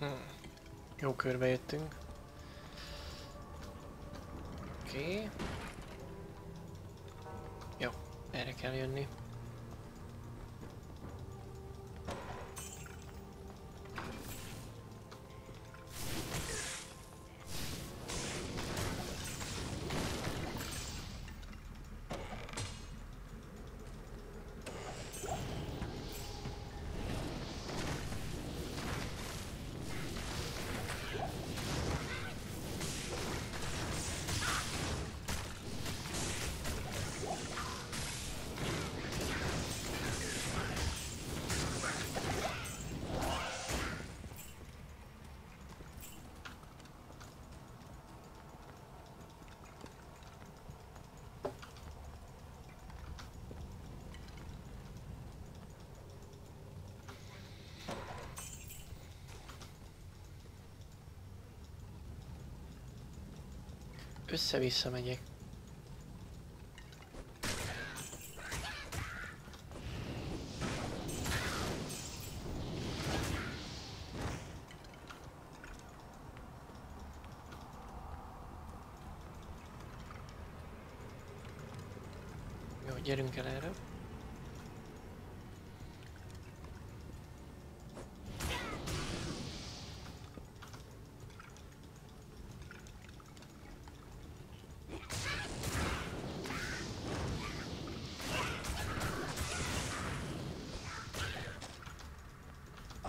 Hmm. Jó körbe jöttünk. Oké. Okay. Jó, erre kell jönni. Össze-vissza megyek. Jó, gyerünk el erre.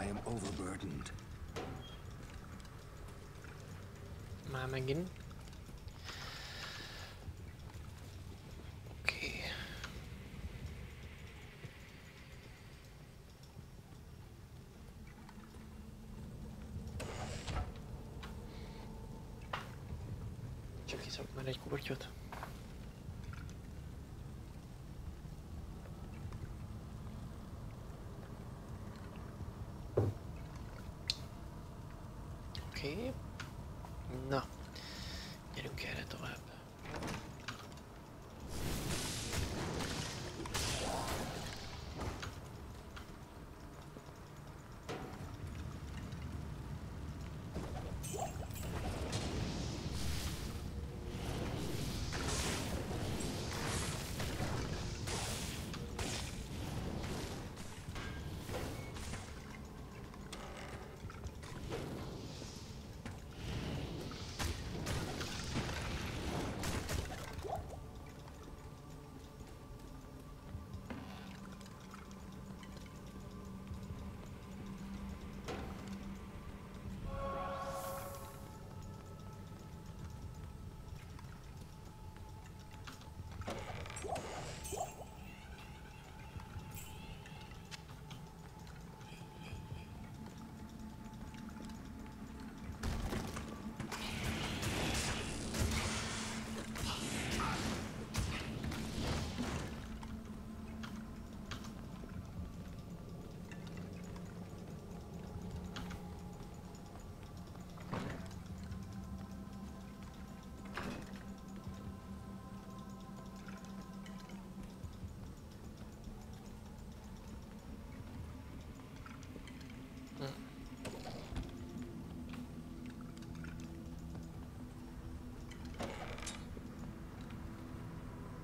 I am overburdened. Már megint. Oké. Csak iszok már egy kurtyot.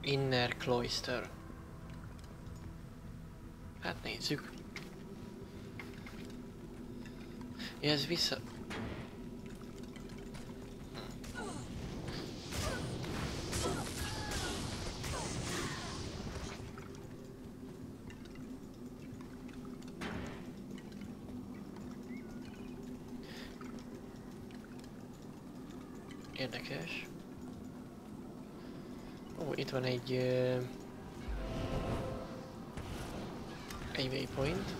Inner Cloister. Hát nézzük. Ja, ez vissza... Érdekes. Van egy... Uh, egy waypoint.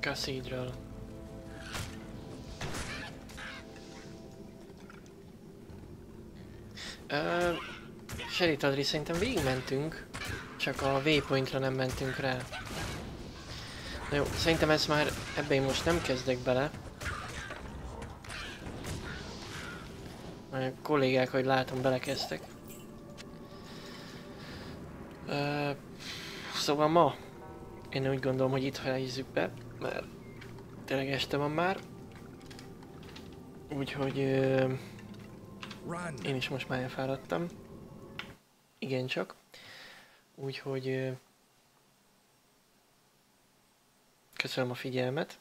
Cathedral. Ö, Sherry Tadri, szerintem végigmentünk, csak a waypointra nem mentünk rá. Na jó, szerintem ezt már ebbe én most nem kezdek bele. A kollégák, hogy látom, belekezdtek. Ö, szóval ma én úgy gondolom, hogy itt fejezzük be, mert tényleg este van már. Úgyhogy... Ö! Én is most már elfáradtam. Igen csak. Úgyhogy... Köszönöm a figyelmet.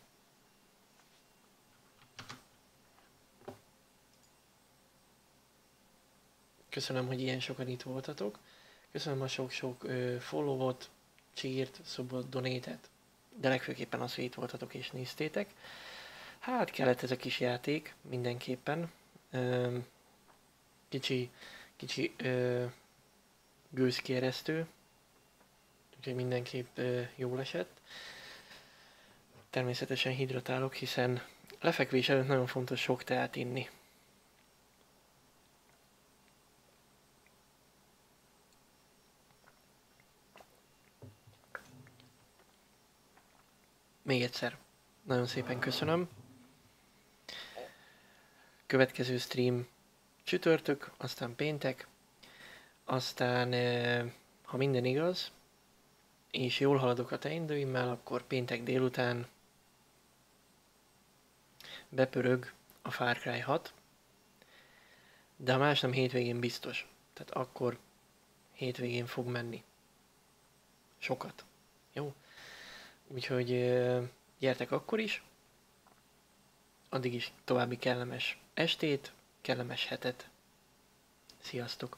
Köszönöm, hogy ilyen sokan itt voltatok. Köszönöm a sok-sok followot, cheert, szobot, donétet. De legfőképpen az, hogy itt voltatok és néztétek. Hát kellett ez a kis játék, mindenképpen. Ö, kicsi, kicsi ö, gőzkieresztő, úgyhogy mindenképp ö, jól esett. természetesen hidratálok, hiszen lefekvés előtt nagyon fontos sok teát inni. Még egyszer, nagyon szépen köszönöm. Következő stream csütörtök, aztán péntek, aztán ha minden igaz, és jól haladok a teindőimmel, akkor péntek délután bepörög a Far Cry 6, de a más nem hétvégén biztos. Tehát akkor hétvégén fog menni. Sokat. Jó? Úgyhogy gyertek akkor is. Addig is további kellemes estét, kellemes hetet. Sziasztok!